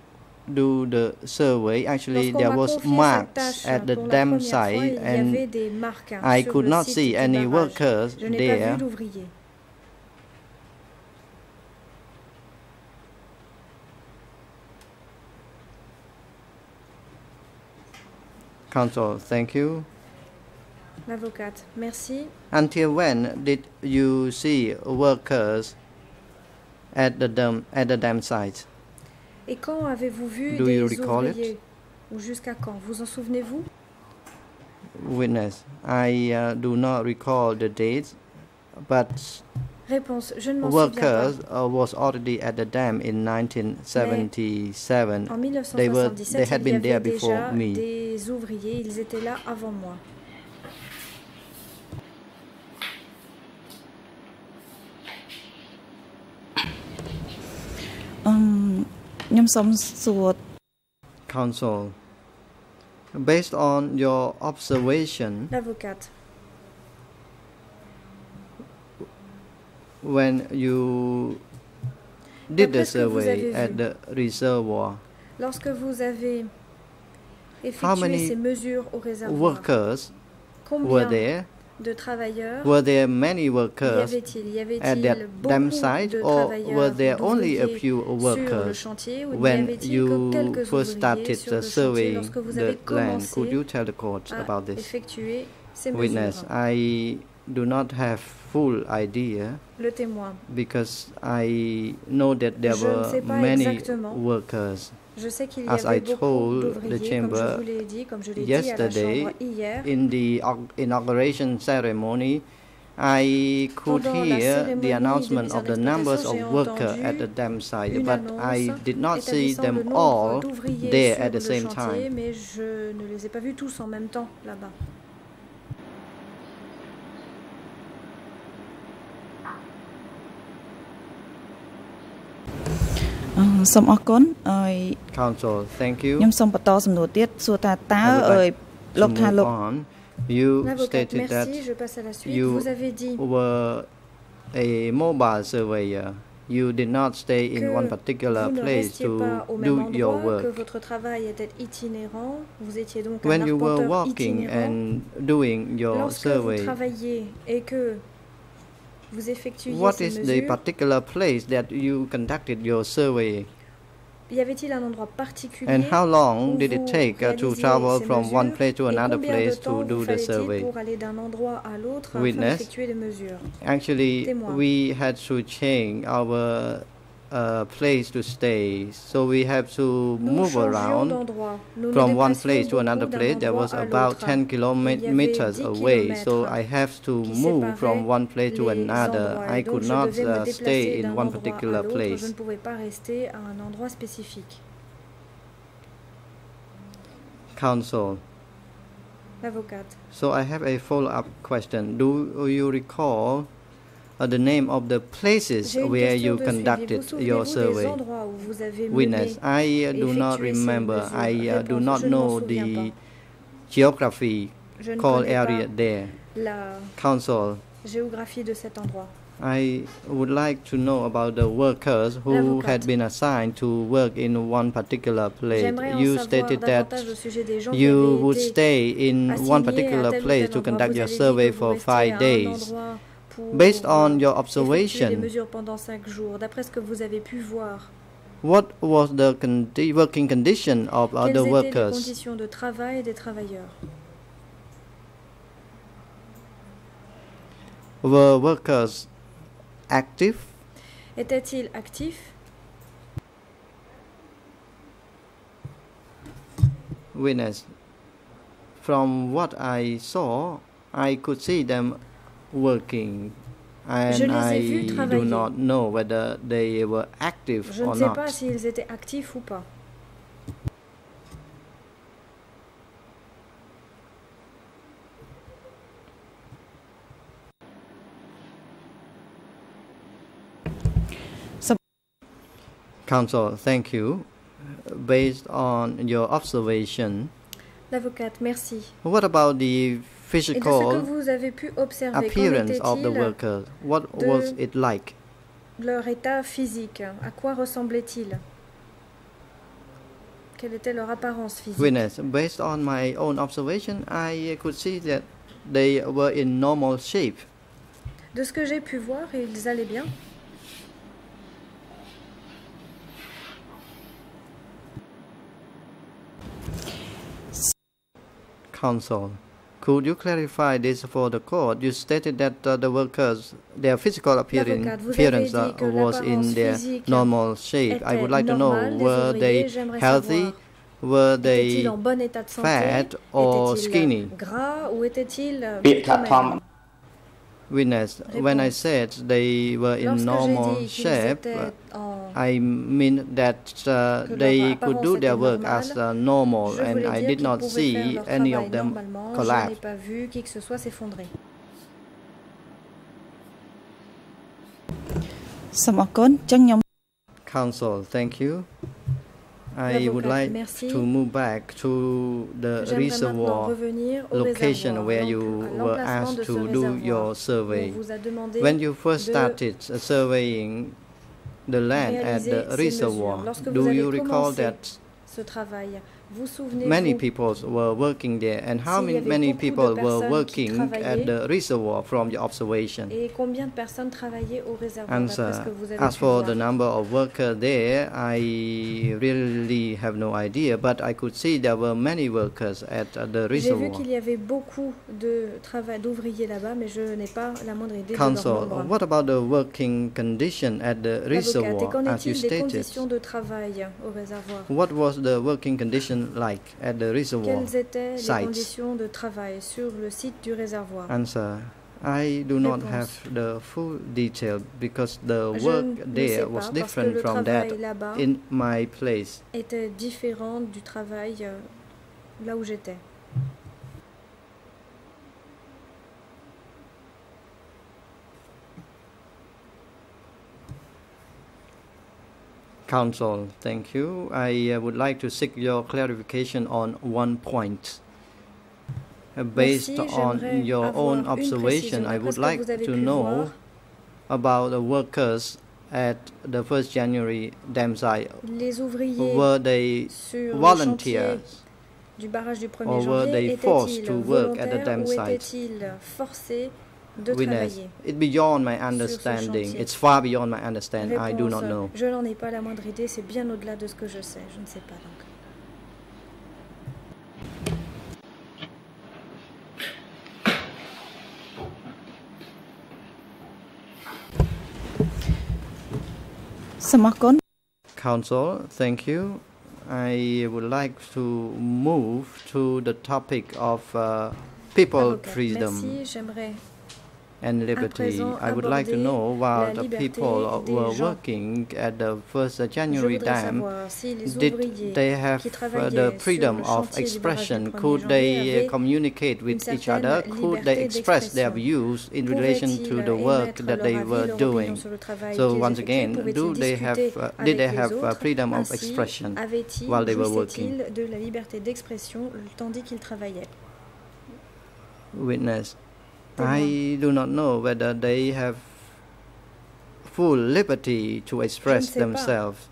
do the survey, actually there was marks at the dam site il y avait and des marques hein, I could not see any workers Je n'ai pas there. Counsel, thank you. L'avocate, merci. Until when did you see workers at the dam at the dam site? Et quand avez-vous vu Do des you recall it? ouvriers Ou jusqu'à quand? Vous en souvenez-vous Witness, I uh, do not recall the dates, but Réponse, je ne m'en souviens workers pas. uh, was already at the dam in 1977. En They were 1977, they had il y been avait there before me. des ouvriers, ils étaient là avant moi. អឺ ខ្ញុំសូមសួរ Counsel, based on your observation, L'avocate, when you did the D'après ce que vous avez survey at vu. the reservoir, lorsque vous avez how effectué many ces mesures au réservoir, workers were combien there? De travailleurs Were there many y workers avait-il Y at that avait-il dam site, or were there only a few workers when you first started the le chantier surveying the land? Could you tell the court about this? Witness, I do not have full idea Le témoin, because I know that there Je were many exactement. workers. je sais qu'il y As avait I beaucoup told the d'ouvriers, comme je chamber vous l'ai dit, comme je l'ai dit à la yesterday chambre hier. in the inauguration ceremony, I could hear the announcement of the numbers of workers at the dam site, but I did not see them all there at the same chantier, time. mais je ne les ai pas vus tous en même temps là-bas. សូមអរគុណហើយ Counsel, thank you. ខ្ញុំសូមបន្តសំណួរទៀតសួរថាតើ I would អើយ like លោក to ថា move លោក on. You L'avocate, stated that merci, je passe à la suite. you Vous avez dit were a mobile surveyor. You did not stay in que one particular vous ne place restiez to pas au même do your endroit, que work. votre travail était itinérant. Vous étiez donc When un you were arpenteur walking itinérant. and doing your Lorsque vous survey, travailliez et que vous effectuiez what ces is the particular place that you conducted your survey? y avait-il un endroit particulier And how long où did it vous take uh, to réalisiez travel ces from one mesures place to et another combien place temps to do the fallait-il survey? pour aller d'un endroit à l'autre afin Witness. d'effectuer mesures Actually, Témoin. we had to change our uh, place to stay, so we have to move around d'endroit. Nous nous from one place to another place. That was about 10 Il y kilometers away, so I have to move from one place to another. I could not uh, stay in one particular l'autre. Je ne place. pouvais pas rester à un endroit spécifique. Council. L'avocate. So I have a follow-up question. Do you recall uh, the name of the places where you conducted your survey? endroits où vous avez mené Witness, I uh, do not remember. I uh, do not je ne m'en know the geography called area there. Council, géographie de cet endroit. I would like to know about the workers who had been assigned to work in one particular place. You stated that davantage au sujet des gens qui you would stay in one particular place to conduct your survey for five days. Pour Based on your effectuer des observation, mesures pendant cinq jours. D'après ce que vous avez pu voir, what was the condi- working condition of quelles other étaient les workers? conditions de travail des travailleurs Were workers active? Étaient-ils actifs Witness. From what I saw, I could see them working, and I do not know whether they were active Je ne or sais not. pas s'ils étaient actifs ou pas. Council, thank you. Based on your observation, L'avocate, merci. what about the Physical vous avez pu observer, appearance of the workers? What was it like? leur état physique? À quoi ressemblait-il? Quelle était leur apparence physique? Witness, based on my own observation, I could see that they were in normal shape. De ce que j'ai pu voir, ils allaient bien. Council, could you clarify this for the court? You stated that uh, the workers, their physical appearance, L'avocate, vous avez appearance uh, was in their normal shape. I would like to know, were they healthy? Were they Était-il en bon état de santé fat or skinny? gras ou witnessed. When I said they were in normal shape, uh, I mean that uh, they could do their work as uh, normal, and I did not see any of them collapse. Council, thank you. I would like merci. to move back to the reservoir location where you were asked to do your survey. vous a demandé When you first started uh, surveying the land at the reservoir, do you recall that ce travail. Vous many people were working there and how many, many people were working at the reservoir from your observation? et combien de personnes travaillaient au réservoir d'après ce Answer. avez As for the number of workers there, I really have no idea, but I could see there were many workers at uh, the reservoir. qu'il y avait beaucoup de travail d'ouvriers là-bas, mais je n'ai pas la moindre idée de Council, what about the working condition at the reservoir, as you stated? conditions de travail au réservoir What was the working condition like at the reservoir Quelles étaient les sites? conditions de travail sur le site du réservoir Answer. I do not Réponse. have the full detail because the Je work there was different from that in my place. était différent du travail euh, là où j'étais. Council, thank you. I uh, would like to seek your clarification on one point. Uh, Based Merci, on your own observation. I would like to know voir, about the workers at the 1st January dam site. Were they volunteers? du barrage du 1er Or were they forced to work at the dam site? Étaient-ils forcés de Witness, travailler. it's beyond my understanding. It's far beyond my understanding. I do not Réponse, know. Je n'en ai pas la moindre idée, c'est bien au-delà de ce que je sais. Je ne sais pas donc. Council, thank you. I would like to move to the topic of uh, people freedom Merci, and liberty. I would like to know while the people were working at the first January dam, savoir si les did they have uh, the freedom of chantier du barrage expression? Could they uh, communicate with each other? Could they express their views in relation to the work that they were doing? opinion sur le travail So once again, do they have uh, did they have uh, freedom of expression while they were working? jouissaient-ils de la liberté d'expression tandis qu'ils travaillaient Witness, I do not know whether they have full liberty to express themselves.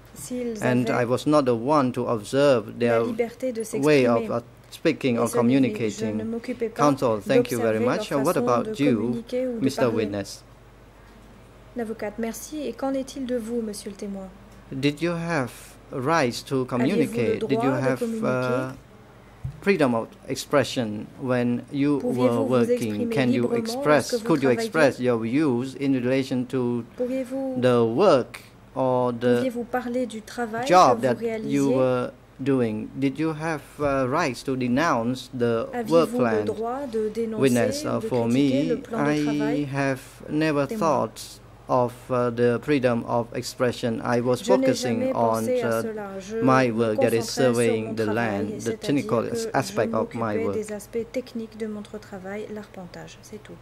And I was not the one to observe their la liberté de way of uh, speaking or ce n'est- Je ne communicating. Counsel, thank you very much. What about you, communiquer ou de Mr. Witness? L'avocate, merci. Et qu'en est-il de vous, monsieur le témoin Did you have rights to communicate? Did you have uh, freedom of expression when you were working? Can you express? Could you express your views in relation to the work or the pouviez-vous parler du travail job that you were doing? Did you have uh, rights to denounce the work plan? Witness, uh, for me, le plan de I have never thought of uh, the freedom of expression. I was focusing on uh, my work, that is concentrais sur mon surveying the land, the technical aspect of my work. des aspects techniques de mon travail, l'arpentage, c'est tout.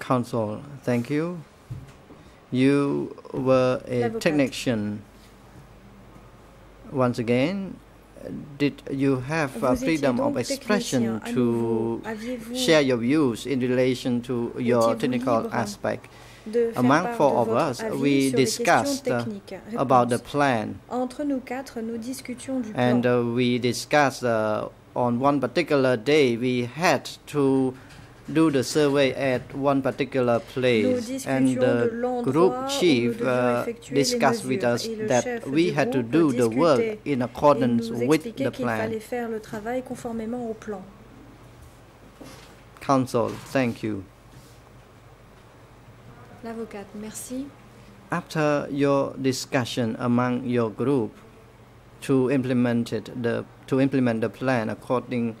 Counsel, thank you. You were a L'avocat. technician. Once again, did you have uh, freedom of expression to share your views in relation to your technical aspect? Among four of us, we sur les questions discussed uh, about the plan. Entre nous quatre, nous discutions du and uh, we discussed uh, on one particular day we had to do the survey at one particular place and the group chief uh, discussed with us that we had to do the work in accordance with the plan fallait faire le travail conformément au plan. council thank you L'avocate, merci. after your discussion among your group to implement it the to implement the plan according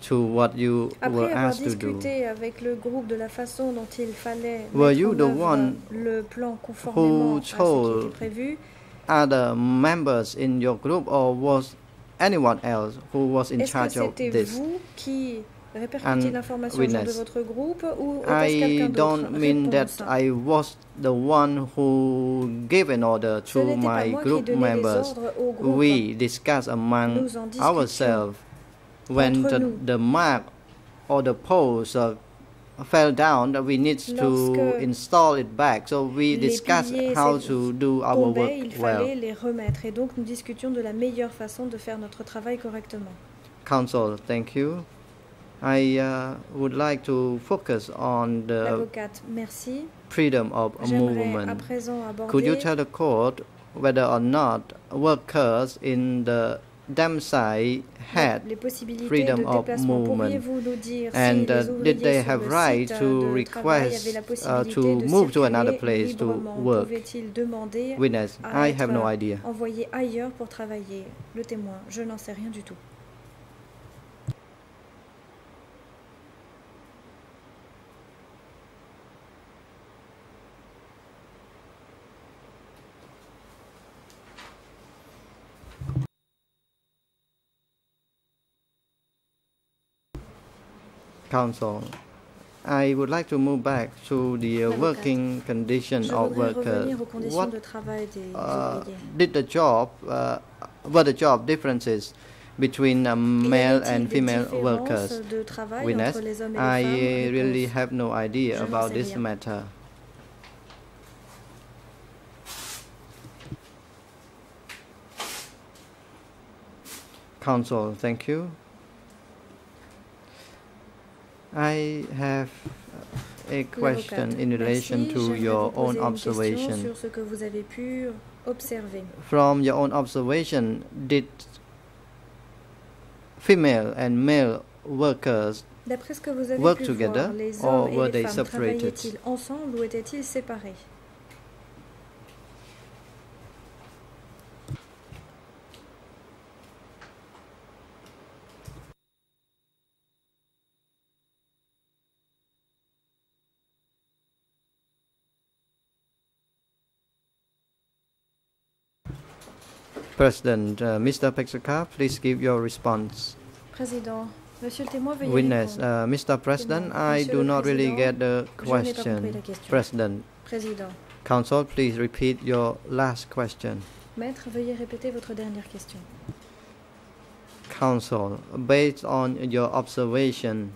to what you were Après avoir asked to do avec le groupe de la façon dont il fallait Were mettre you en the œuvre one le plan conformément who à ce qui told prévu, other members in your group or was anyone else who was in est-ce que charge of c'était this vous qui répercutiez And l'information de witness. votre groupe ou I don't mean that Réponse. I was the one who gave an order Ce to n'était pas my moi qui group donnais les members. ordres au groupe. We discuss among Nous en discutions ourselves when the, the mark or the post uh, fell down that we need to install it back. So we les discuss how to do our tombaient, work il well. les remettre. Et donc nous discutions de la meilleure façon de faire notre travail correctement. Council, thank you. I uh, would like to focus on the merci. freedom of à movement. Could you tell the court whether or not workers in the dam site had freedom of movement? Pourriez-vous nous dire And uh, did they have right to avaient request uh, to move to another place to work? Witness, I have no idea. envoyés ailleurs pour travailler Le témoin, je n'en sais rien du tout. Council. I would like to move back to the uh, working condition of workers. What uh, did the job, uh, the job differences between uh, male and female workers? Witness, I really have no idea about this matter. Council, thank you. I have a question in relation to your own observation. sur ce que vous avez pu. From your own observation, did female and male workers ce que vous avez work together or were they separated? President, uh, Mr. Pech Sokha, please give your response. Président, Monsieur le témoin, veuillez Witness, uh, Mr. President, I do not really get the je n'ai pas compris question. President, Président, Counsel, please repeat your last question. Maître, veuillez répéter votre dernière question. Counsel, based on your observation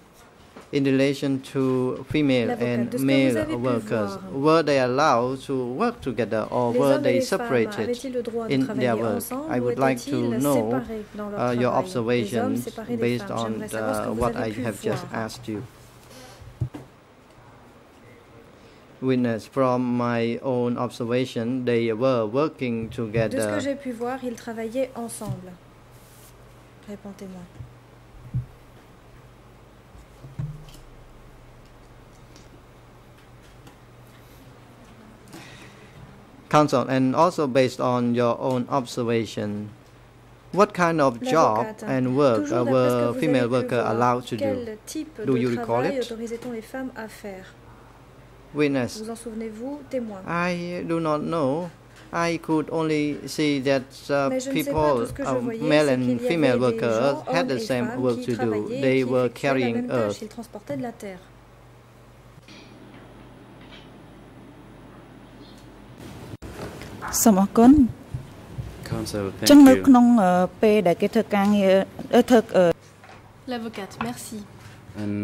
in relation to female and de ce que vous male workers, were they allowed to work together or were they separated avaient-ils le droit de in their work? I would like to know séparés dans leur uh, your travail Les hommes observations based on J'aimerais savoir ce que uh, what I have just asked you. Witness, from my own observation, they were working together De ce que j'ai pu voir, ils travaillaient ensemble. Répondez-moi. Counsel, and also based on your own observation, what kind of job and work toujours d'après ce que were female workers allowed to do? Do you recall it? autorisait-on les femmes à faire Witness, Vous en souvenez-vous Témoin. I do not know. I could only see that uh, Mais je ne sais pas, people, tout ce que je uh, male and female workers had the same work to do. They were carrying earth. Ils transportaient de la terre. Some អរគុណ Counsel, ចឹង thank នៅ you. ក្នុងអឺពេលដែលគេធ្វើការងារអឺធ្វើអឺ L'avocate, merci. And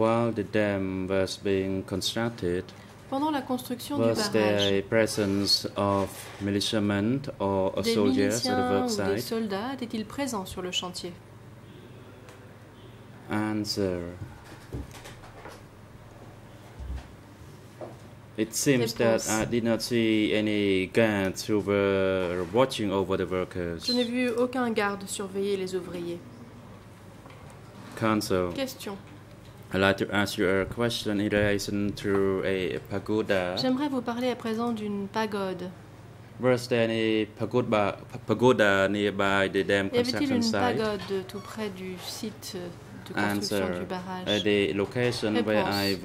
while the dam was being constructed, Pendant la construction du was there barrage, a presence of militiamen or des soldiers at the miliciens work ou des site? soldats étaient-ils présents sur le chantier Answer. It seems that. I did not see any guards who were watching over the workers. Je n'ai vu aucun garde surveiller les ouvriers. Question. I'd like to ask you a question in relation to a pagoda. J'aimerais vous parler à présent d'une pagode. Was there any pagoda, pagoda nearby the dam Y avait-il une pagode tout près du site de construction Answer. du barrage? At the location where I.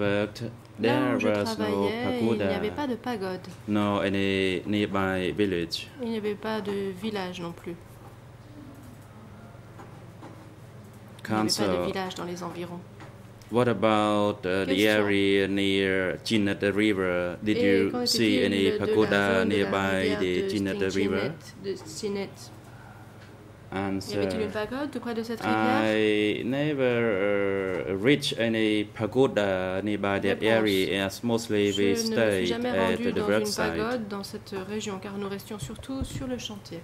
worked, Là there où je was no il n'y avait pas de pagode. no any nearby village. Il n'y avait pas de village non plus. Il n'y avait pas de village dans les environs. what about uh, the area near Chinata River? Did Et you see any pagoda nearby rivière the Chinata River? De Stinet Y avait-il une pagode près de cette rivière? I never uh, reached any pagoda nearby that area as mostly Je we ne me suis stayed jamais at rendu the dans une pagode dans cette région car nous restions surtout sur le chantier.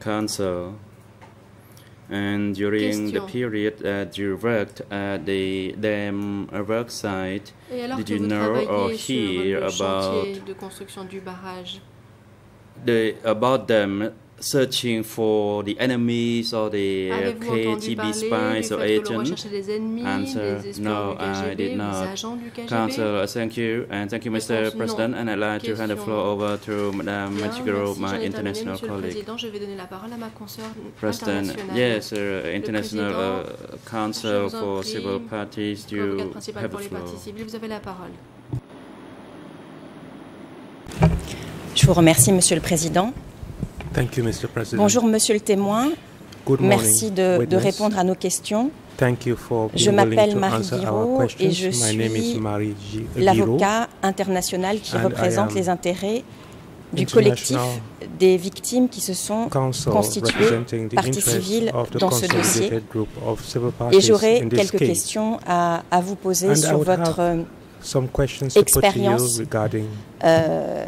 Council. And during the period that you worked at the dam work site, did you know or hear about chantier construction du barrage, the about them searching for the enemies or the uh, avez-vous entendu KGB parler du spies or fait que l'on agents? recherchait des ennemis, Answer: des espions No, du I KGB did ou des not. agents du KGB Council, uh, thank you, and thank you, Mr. Réponse non. President. And I'd like to hand the Question. floor over to Madame Bien, Machiguro, merci, my j'en ai terminé, international Monsieur le colleague. Président. Je vais donner la parole à ma consoeur President, internationale. yes, uh, International Président, uh, Je Council vous en for prie, Civil Parties, avocate you principal have pour the les floor. parties civiles, vous avez la parole. Je vous remercie, Monsieur le Président. Thank you, Mr. President. Bonjour, Monsieur le témoin. Good morning, Merci de, de witness. répondre à nos questions. Thank you for Je being willing m'appelle to Marie answer our Guiraud questions. et je My name is suis Marie Gi- Guiraud. l'avocat international qui And I représente am les intérêts du international collectif des victimes qui se sont counsel constituées representing the partie interests civile of the dans ce dossier. consolidated group of civil Et parties j'aurai in this quelques case. questions à, à vous poser And I sur would votre have some questions to put to you expérience regarding euh,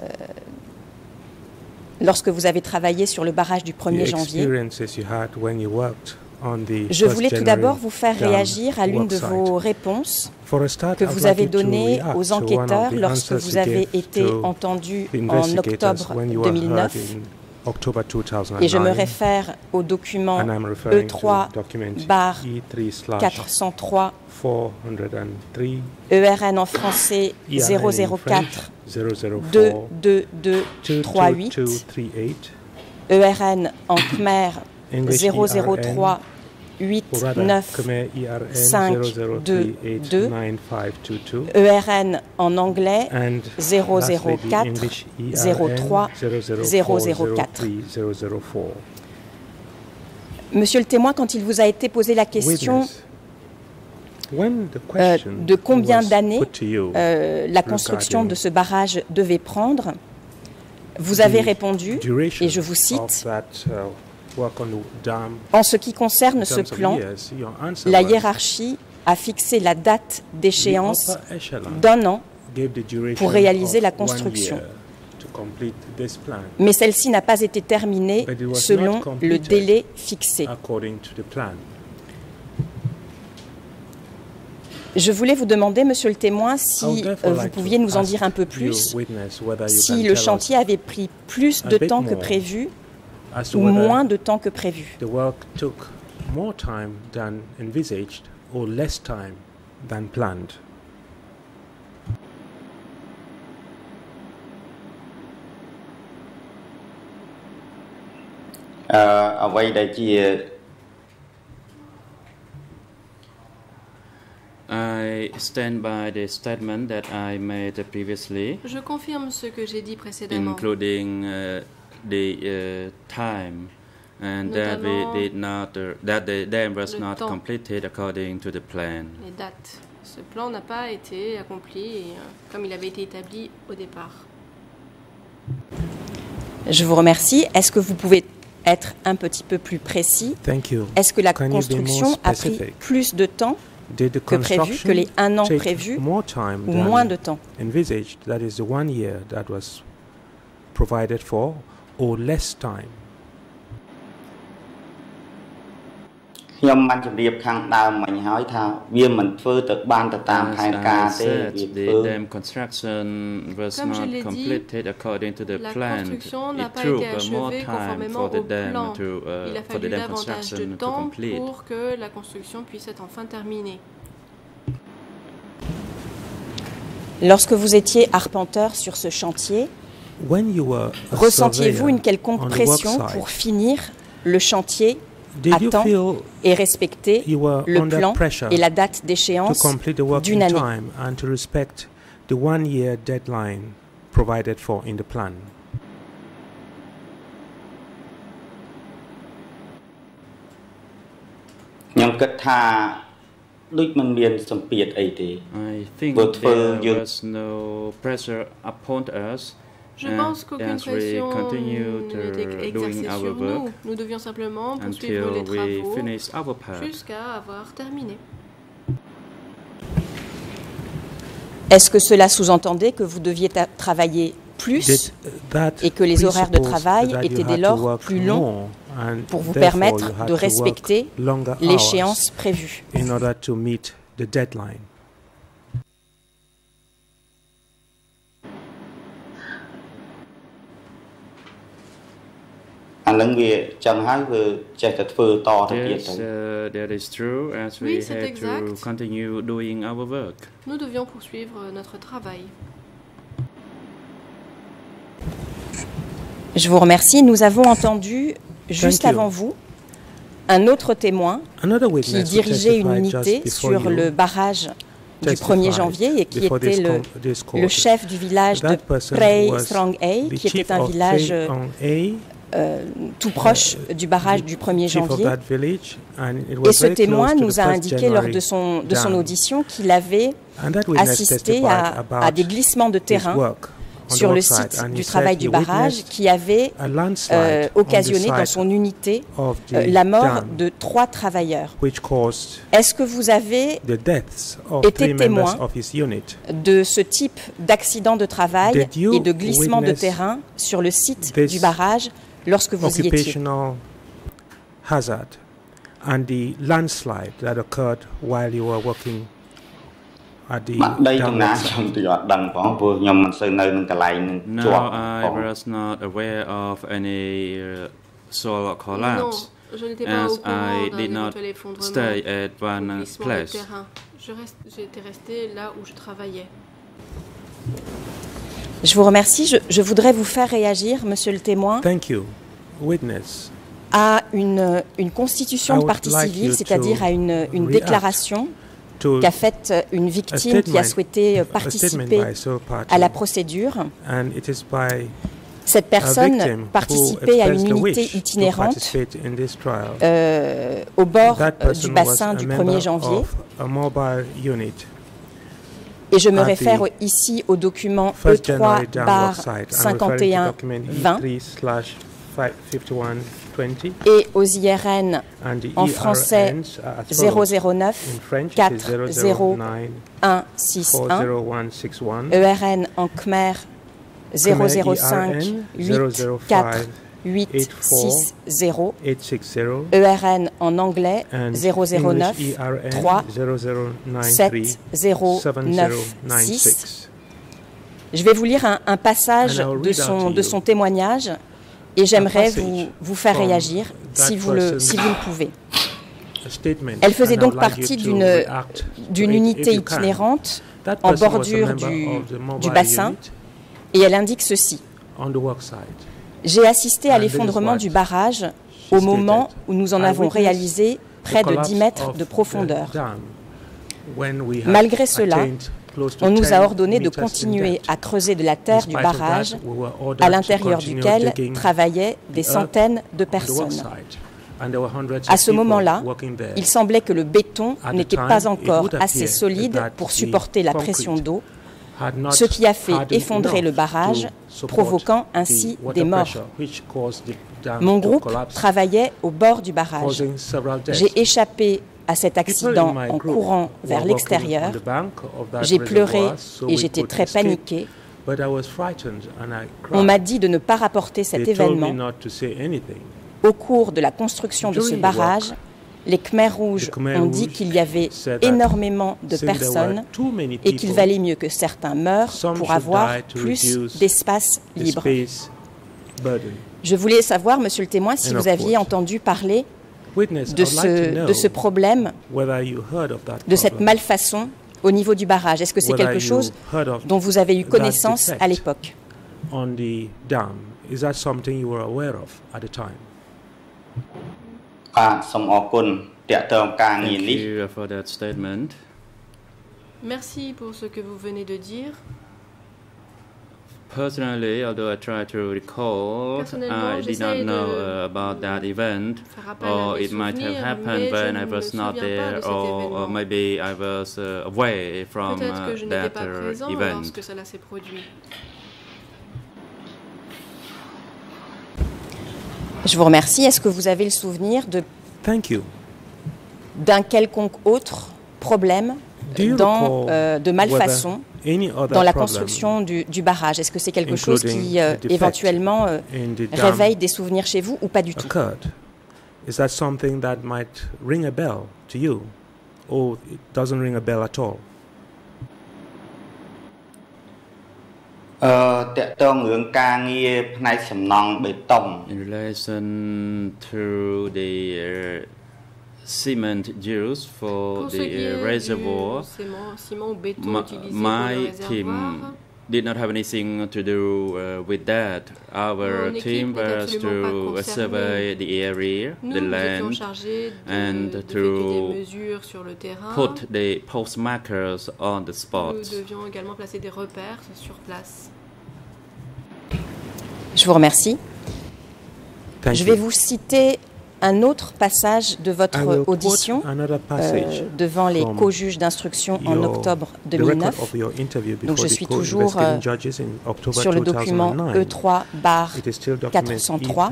lorsque vous avez travaillé sur le barrage du 1er the janvier. experiences you had when you worked on the Je 1st voulais tout January d'abord vous faire dam réagir à l'une de work vos site. réponses For a start, que I'd vous like avez you to données react aux to one of enquêteurs the lorsque answers vous you avez gave été to entendu the en investigators octobre when you were 2009. Heard in October 2009. Et je me réfère au document And I'm referring to E3 document bar E3 slash 403 403 ERN en français ERN in 004 004 22238 22238 ERN en khmer English 003 8 or rather 9 Khmer ERN 5 2 2 9522 ERN en anglais and lastly, the 004 English ERN 03 004. 004. Monsieur le témoin, quand il vous a été posé la question euh, de combien d'années euh, la construction de ce barrage devait prendre, vous avez répondu, et je vous cite, that, uh, work on the dam en ce qui concerne in ce terms of plan, years, your answer la was hiérarchie a fixé la date d'échéance the upper echelon d'un an, gave the duration pour réaliser of la one construction. year to complete this plan mais celle-ci n'a pas été terminée But it was selon not le completed délai fixé. according to the plan. Je voulais vous demander, monsieur le témoin, I would si therefore euh, vous like to pouviez nous en ask dire un peu you, plus, witness, whether you si can le tell us chantier avait pris plus a de bit temps que more prévu as to ou whether moins de temps que prévu. the work took more time than envisaged or less time than planned. Uh, អ្វីដែលជា I stand by the statement that I made previously, Je confirme ce que j'ai dit précédemment. including uh, the uh, time, and that we did not uh, that the dam was not temps. completed according to the plan. Les dates. Ce plan n'a pas été accompli euh, comme il avait été établi au départ. Je vous remercie. Est-ce que vous pouvez être un petit peu plus précis? Thank you. Est-ce que la Can construction a pris plus de temps que prévu, que les un an prévus ou moins de temps? envisaged? That is the one year that was provided for, or less time? ខ្ញុំបានជម្រាបខាងដើមមិញហើយថាវាមិនធ្វើទៅបានទៅតាមផែន As ការ I ទេ said, វា the ធ្វើ dam construction was Comme je not l'ai dit, completed according to the la plan. construction n'a It pas took été uh, more achevée time conformément for the au dam plan. to uh, Il a for the fallu dam davantage de construction to temps complete. pour que la construction puisse être enfin terminée. Lorsque vous étiez arpenteur sur ce chantier, Ressentiez-vous une quelconque pression pour finir le chantier à temps et respecter le plan et la date d'échéance d'une année? I think there was no pressure upon us. Je and pense qu'aucune as we pression continue to n'était doing exercée our sur nous. work Nous devions simplement poursuivre until les we travaux finish our part. jusqu'à avoir terminé. Est-ce que cela sous-entendait que vous deviez ta- travailler plus Did that et que les horaires de presuppose travail that you étaient dès had to lors work plus longs more and pour vous therefore permettre you had de to work respecter longer l'échéance hours prévue នឹងវាចឹងហើយវាចេះតែធ្វើតទៅទៀត Yes, ទៅ uh, that is true. As we Oui, c'est had to exact. continue doing our work. Nous devions poursuivre notre travail. Je vous remercie. Nous avons entendu, juste you. avant vous, un autre témoin Another qui witness who dirigeait une testified unité just before sur you le barrage du 1er testified janvier et qui before était this le, com- this court. le chef du village de That person Prey was Srong A, the qui chief était un of village euh, tout proche du barrage du 1er chief of janvier. Et ce témoin nous a indiqué lors de son, de son audition qu'il avait assisté à, à des glissements de terrain sur le site du travail du barrage qui avait euh, occasionné dans son unité euh, la mort de trois travailleurs. Est-ce que vous avez été témoin de ce type d'accident de travail et de glissement de terrain sur le site du barrage lorsque vous y étiez hazard and the landslide that occurred while you were working បាទដីចំណាខ្ញុំទៅអត់ដឹងផងព្រោះខ្ញុំមិនសូវនៅនឹងកន្លែងនឹងជាប់ I was not aware of any soil collapse as I did not stay at one place. J'étais resté là où je travaillais. Je vous remercie. Je, je, voudrais vous faire réagir, monsieur le témoin. Thank you. Witness à une, une constitution de partie civile, c'est-à-dire à une, une déclaration qu'a faite une victime qui a souhaité participer à la procédure. Cette personne participait à une unité itinérante euh, au bord du bassin du 1er janvier. Et je me réfère ici au document E3 51 20 et aux IRN en français 009 40161, ERN en khmer 005 860, ERN en anglais 009 3 7096. Je vais vous lire un, un passage de son, de son témoignage et j'aimerais vous, vous faire réagir si vous, le, si vous le pouvez. Elle faisait donc partie d'une unité itinérante en bordure du, du bassin et elle indique ceci. J'ai assisté à l'effondrement du barrage au moment où nous en avons réalisé près de 10 mètres de profondeur. Malgré cela, on nous a ordonné de continuer à creuser de la terre du barrage à l'intérieur duquel travaillaient des centaines de personnes. À ce moment-là, il semblait que le béton n'était pas encore assez solide pour supporter la pression d'eau, ce qui a fait effondrer le barrage, provoquant ainsi des morts. Mon groupe travaillait au bord du barrage. J'ai échappé à cet accident en courant vers l'extérieur. J'ai pleuré et j'étais très paniqué. On m'a dit de ne pas rapporter cet événement. Au cours de la construction de ce barrage, les Khmers rouges ont dit qu'il y avait énormément de personnes et qu'il valait mieux que certains meurent pour avoir plus d'espace libre. Je voulais savoir, monsieur le témoin, si vous aviez entendu parler de ce, de ce problème, de cette malfaçon au niveau du barrage. Est-ce que c'est quelque chose dont vous avez eu connaissance à l'époque? Merci pour ce que vous venez de dire. Personally, although I try to recall, I did not know uh, about that event, or it might have happened when I was not there, or, or maybe I was uh, away from uh, that uh, event. Je vous remercie. Est-ce que vous avez le souvenir de d'un quelconque autre problème dans, euh, de malfaçon dans la construction du, du barrage? Est-ce que c'est quelque chose qui euh, éventuellement euh, réveille des souvenirs chez vous ou pas du tout? Is that something that might ring a bell to you or it doesn't ring a bell at all? អឺតកតងរឿងការងារផ្នែកសំណង់បេតុង In relation to the uh, cement used for the uh, reservoir, my team did not have anything to do uh, with that. Our team was to survey the area, the land, and to put the post markers on the spot. Nous devions également placer des repères sur place. Je vous remercie. Je vais vous citer un autre passage de votre audition euh, devant les co-juges d'instruction en octobre 2009. Donc je suis toujours euh, sur le document E3 bar 403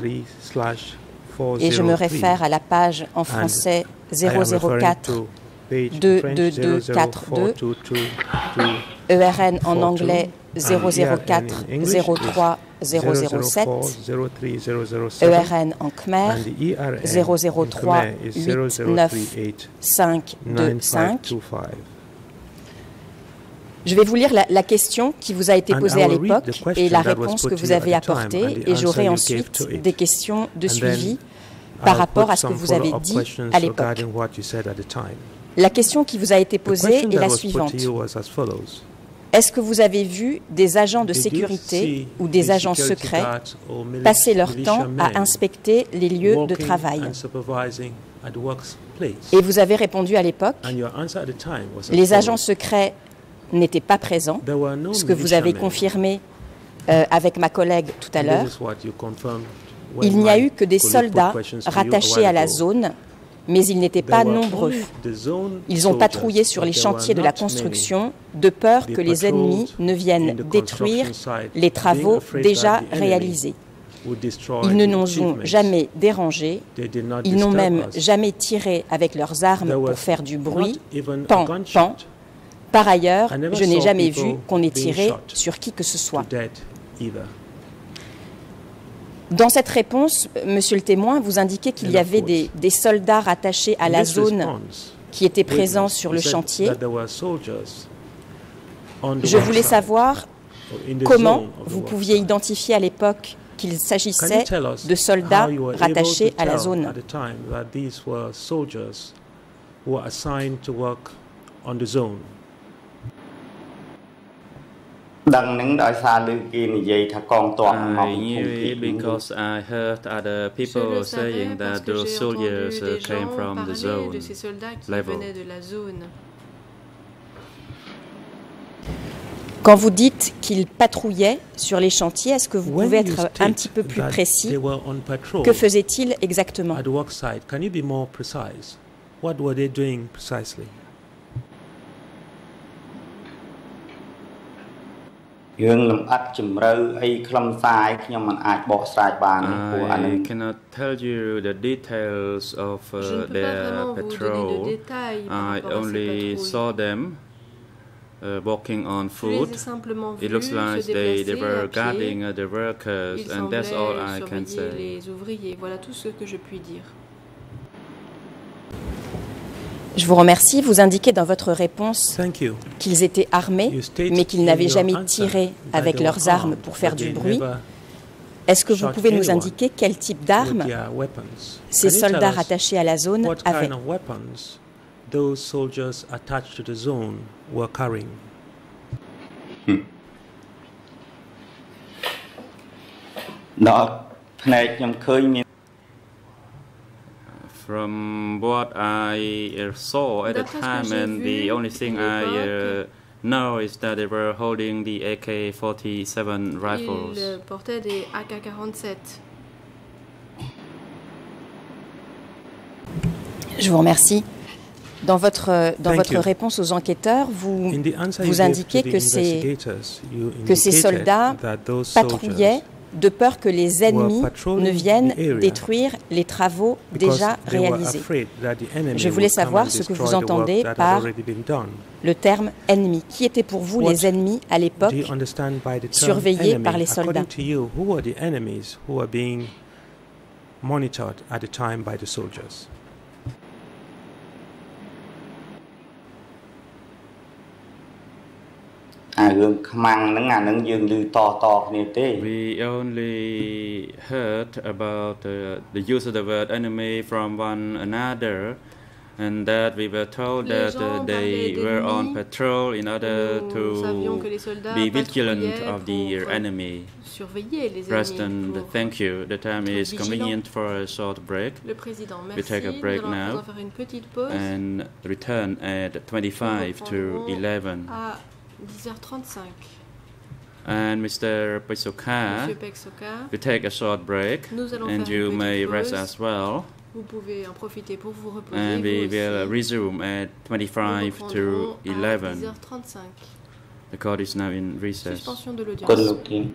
et je me réfère à la page en français 004 22242 ERN en anglais 004 03 007 ERN en Khmer 003 89525 je vais vous lire la, la, question qui vous a été posée à l'époque et la réponse que vous avez apportée et j'aurai ensuite des questions de suivi par rapport à ce que vous avez dit à l'époque. La question qui vous a été posée est la suivante. Est-ce que vous avez vu des agents de sécurité ou des agents secrets passer leur temps à inspecter les lieux de travail? Et vous avez répondu à l'époque, les agents secrets n'étaient pas présents, ce que vous avez confirmé euh, avec ma collègue tout à l'heure. Il n'y a eu que des soldats rattachés à la zone mais ils n'étaient pas nombreux. Ils ont patrouillé sur les chantiers de la construction de peur que les ennemis ne viennent détruire les travaux déjà réalisés. Ils ne nous ont jamais dérangés, ils n'ont même jamais tiré avec leurs armes pour faire du bruit, pan, pan. Par ailleurs, je n'ai jamais vu qu'on ait tiré sur qui que ce soit. Dans cette réponse, monsieur le témoin, vous indiquez qu'il y avait des, des, soldats rattachés à la zone qui étaient présents sur le chantier. Je voulais savoir comment vous pouviez identifier à l'époque qu'il s'agissait de soldats rattachés à la zone? Because I heard other people saying that those soldiers came from the zone level. Quand vous dites qu'ils patrouillaient sur les chantiers, est-ce que vous pouvez être un petit peu plus précis Que faisaient-ils exactement Can you be more precise? What were they doing precisely រឿងលម្អិតជំរឿអីខ្លឹមសារខ្ញុំមិនអាចបកស្រាយបានព្រោះអានឹង cannot tell you the details of uh, their patrol I only saw them uh, walking on foot it looks like they, they were guarding uh, the workers and that's all I can say les ouvriers voilà tout ce que je puis dire Je vous remercie. Vous indiquez dans votre réponse qu'ils étaient armés, mais qu'ils n'avaient jamais tiré avec leurs armes pour faire du bruit. Est-ce que vous pouvez nous indiquer quel type d'armes ces soldats rattachés à la zone avaient from what I saw at the time, and the only thing I uh, know is that they were holding the AK-47 rifles. Ils portaient des AK-47. Je vous remercie. Dans votre, dans votre réponse aux enquêteurs, vous, vous indiquez que ces, que ces soldats patrouillaient de peur que les ennemis ne viennent détruire les travaux déjà réalisés. Je voulais savoir ce que vous entendez par le terme ennemi. Qui étaient pour vous les ennemis à l'époque surveillés par les soldats We only heard about uh, the use of the word enemy from one another and that we were told that uh, they were on patrol in order to be vigilant of the enemy. President, thank you. The time is convenient for a short break. We take a break now and return at 25 to 11. 10h35. And Mr. Pech Sokha we take a short break, and you may rest as well. Vous pouvez en profiter pour vous reposer. And we will resume at 25 to 11. The court is now in recess. Suspension de l'audience. Good looking.